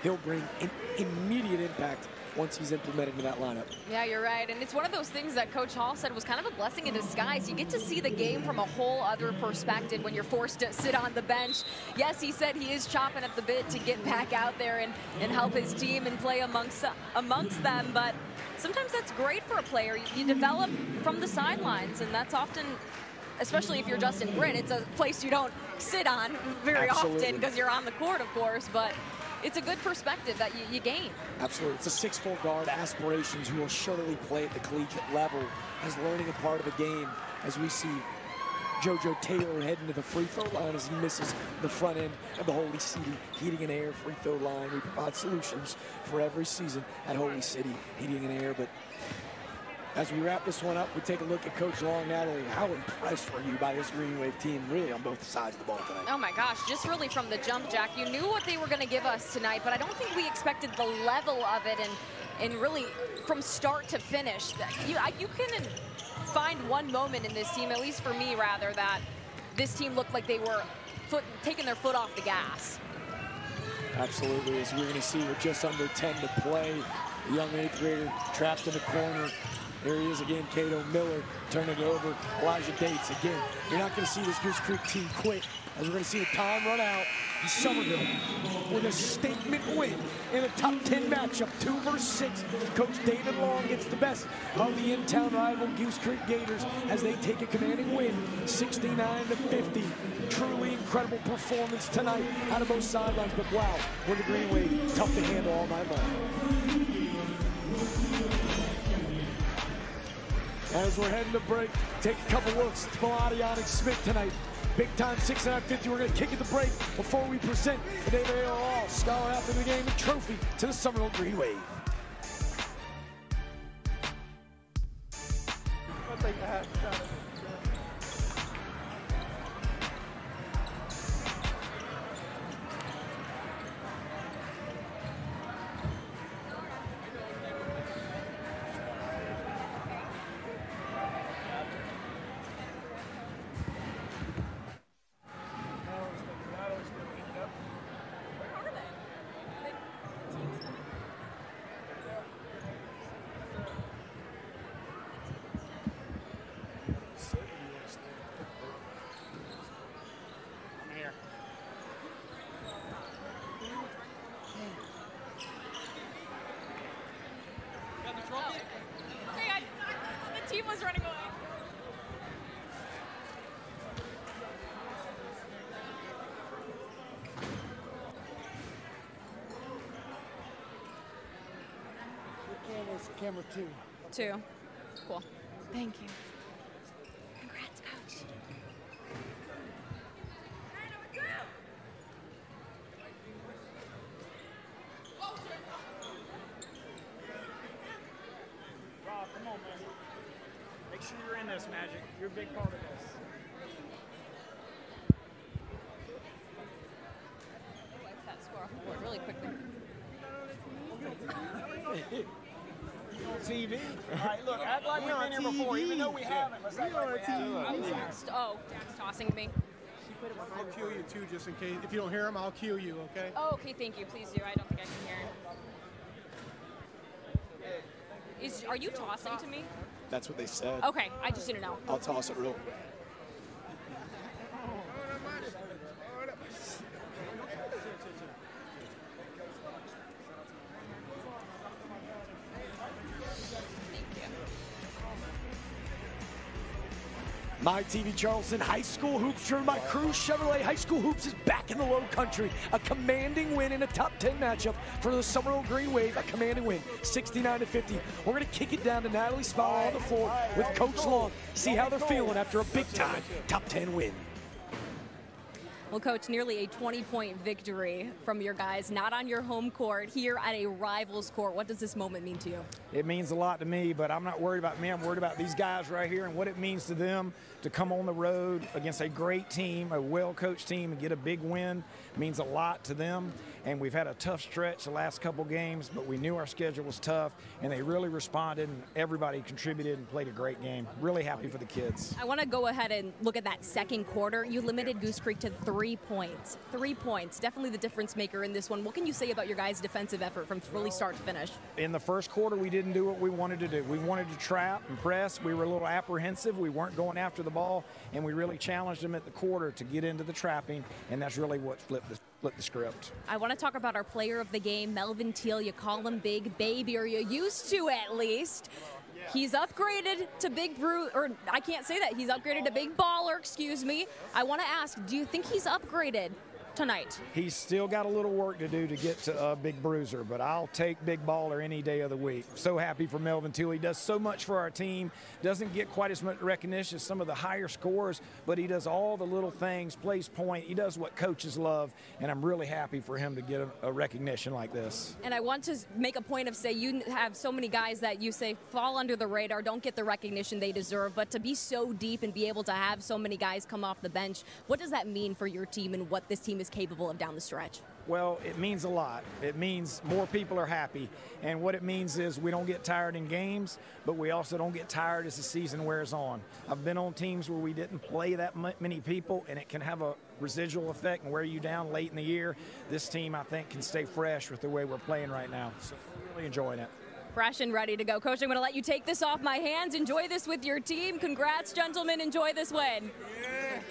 He'll bring an immediate impact once he's implemented in that lineup. Yeah, you're right. And it's one of those things that Coach Hall said was kind of a blessing in disguise. You get to see the game from a whole other perspective when you're forced to sit on the bench. Yes, he said he is chopping at the bit to get back out there and, and help his team and play amongst, amongst them. But sometimes that's great for a player. You develop from the sidelines, and that's often especially if you're Justin Britt, it's a place you don't sit on very Absolutely. often because you're on the court, of course. But it's a good perspective that you, you gain. Absolutely. It's a six-foot guard, aspirations who will surely play at the collegiate level as learning a part of the game as we see JoJo Taylor heading to the free throw line as he misses the front end of the Holy City Heating and Air free throw line. We provide solutions for every season at Holy City Heating and Air. But as we wrap this one up, we take a look at Coach Long. Natalie, how impressed were you by this Green Wave team really on both sides of the ball tonight? Oh my gosh, just really from the jump, Jack. You knew what they were going to give us tonight, but I don't think we expected the level of it and, and really from start to finish. You, you can find one moment in this team, at least for me rather, that this team looked like they were foot, taking their foot off the gas. Absolutely, as we're going to see we're just under 10 to play, the young eighth grader trapped in the corner. There he is again, Cato Miller turning it over. Elijah Gates again. You're not going to see this Goose Creek team quit as we're going to see the time run out. And Summerville with a statement win in a top 10 matchup, two versus six. Coach David Long gets the best of the in-town rival Goose Creek Gators as they take a commanding win, 69 to 50. Truly incredible performance tonight out of both sidelines, but wow, we're the Green Wave, tough to handle all night long. As we're heading to break, take a couple looks at Melodionic Smith tonight. Big time 6 and 50. We're going to kick it to break before we present the David Aylor Scholar of the Game and trophy to the Summerville Green Wave. I'll. Camera two. Two. Cool. Thank you. Congrats, coach. Rob, come on, man. Make sure you're in this, Magic. You're a big part of it. TV. All right, look, act like we've been here before, even though we haven't. Let's act like we haven't. St- Oh, Jack's tossing me. I'll cue you too, just in case. If you don't hear him, I'll cue you. Okay. Oh, okay, thank you. Please do. I don't think I can hear him. Is are you tossing to me? That's what they said. Okay, I just didn't know. I'll toss it real. My TV Charleston High School Hoops driven by Crews Chevrolet High School Hoops is back in the low country. A commanding win in a top 10 matchup for the Summerville Green Wave. A commanding win, 69 to 50. We're going to kick it down to Natalie Spalla on the floor with Coach Long. See how they're feeling after a big time top 10 win. Well, Coach, nearly a 20 point victory from your guys, not on your home court, here at a rival's court. What does this moment mean to you? It means a lot to me, but I'm not worried about me. I'm worried about these guys right here and what it means to them to come on the road against a great team, a well coached team, and get a big win. It means a lot to them. And we've had a tough stretch the last couple games, but we knew our schedule was tough, and they really responded, and everybody contributed and played a great game. Really happy for the kids. I want to go ahead and look at that second quarter. You limited Goose Creek to three points. Three points. Definitely the difference maker in this one. What can you say about your guys' defensive effort from really start to finish? In the first quarter, we didn't do what we wanted to do. We wanted to trap and press. We were a little apprehensive. We weren't going after the ball, and we really challenged them at the quarter to get into the trapping, and that's really what flipped the, flipped the script. I want to talk about our player of the game, Melvin Teal. You call him Big Baby, or you used to at least. He's upgraded to Big Bru, or I can't say that. He's upgraded to Big Baller, excuse me. I want to ask, do you think he's upgraded tonight? He's still got a little work to do to get to uh, Big Bruiser, but I'll take Big Baller any day of the week. So happy for Melvin Teal. He does so much for our team. Doesn't get quite as much recognition as some of the higher scores, but he does all the little things, plays point. He does what coaches love, and I'm really happy for him to get a, a recognition like this. And I want to make a point of say you have so many guys that you say fall under the radar, don't get the recognition they deserve, but to be so deep and be able to have so many guys come off the bench, what does that mean for your team and what this team is capable of down the stretch? Well, it means a lot. It means more people are happy. And what it means is we don't get tired in games, but we also don't get tired as the season wears on. I've been on teams where we didn't play that many people, and it can have a residual effect and wear you down late in the year. This team, I think, can stay fresh with the way we're playing right now. So, really enjoying it. Fresh and ready to go. Coach, I'm going to let you take this off my hands. Enjoy this with your team. Congrats, gentlemen. Enjoy this win. Yeah.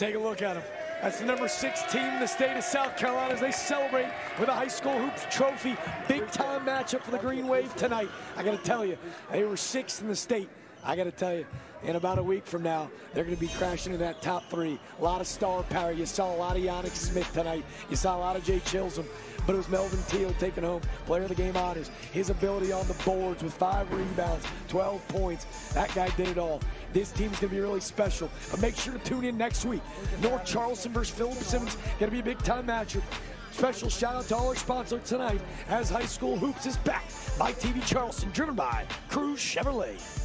Take a look at him. That's the number six team in the state of South Carolina as they celebrate with a high school hoops trophy. Big time matchup for the Green Wave tonight. I got to tell you, they were sixth in the state. I got to tell you, in about a week from now, they're going to be crashing in that top three. A lot of star power. You saw a lot of Yannick Smith tonight. You saw a lot of Jay Chilson. But it was Melvin Teal taking home player of the game honors. His ability on the boards with five rebounds, 12 points. That guy did it all. This team's going to be really special. But make sure to tune in next week. North Charleston versus Philip Simmons. Going to be a big time matchup. Special shout out to all our sponsors tonight as High School Hoops is back. My TV Charleston, driven by Crews Chevrolet.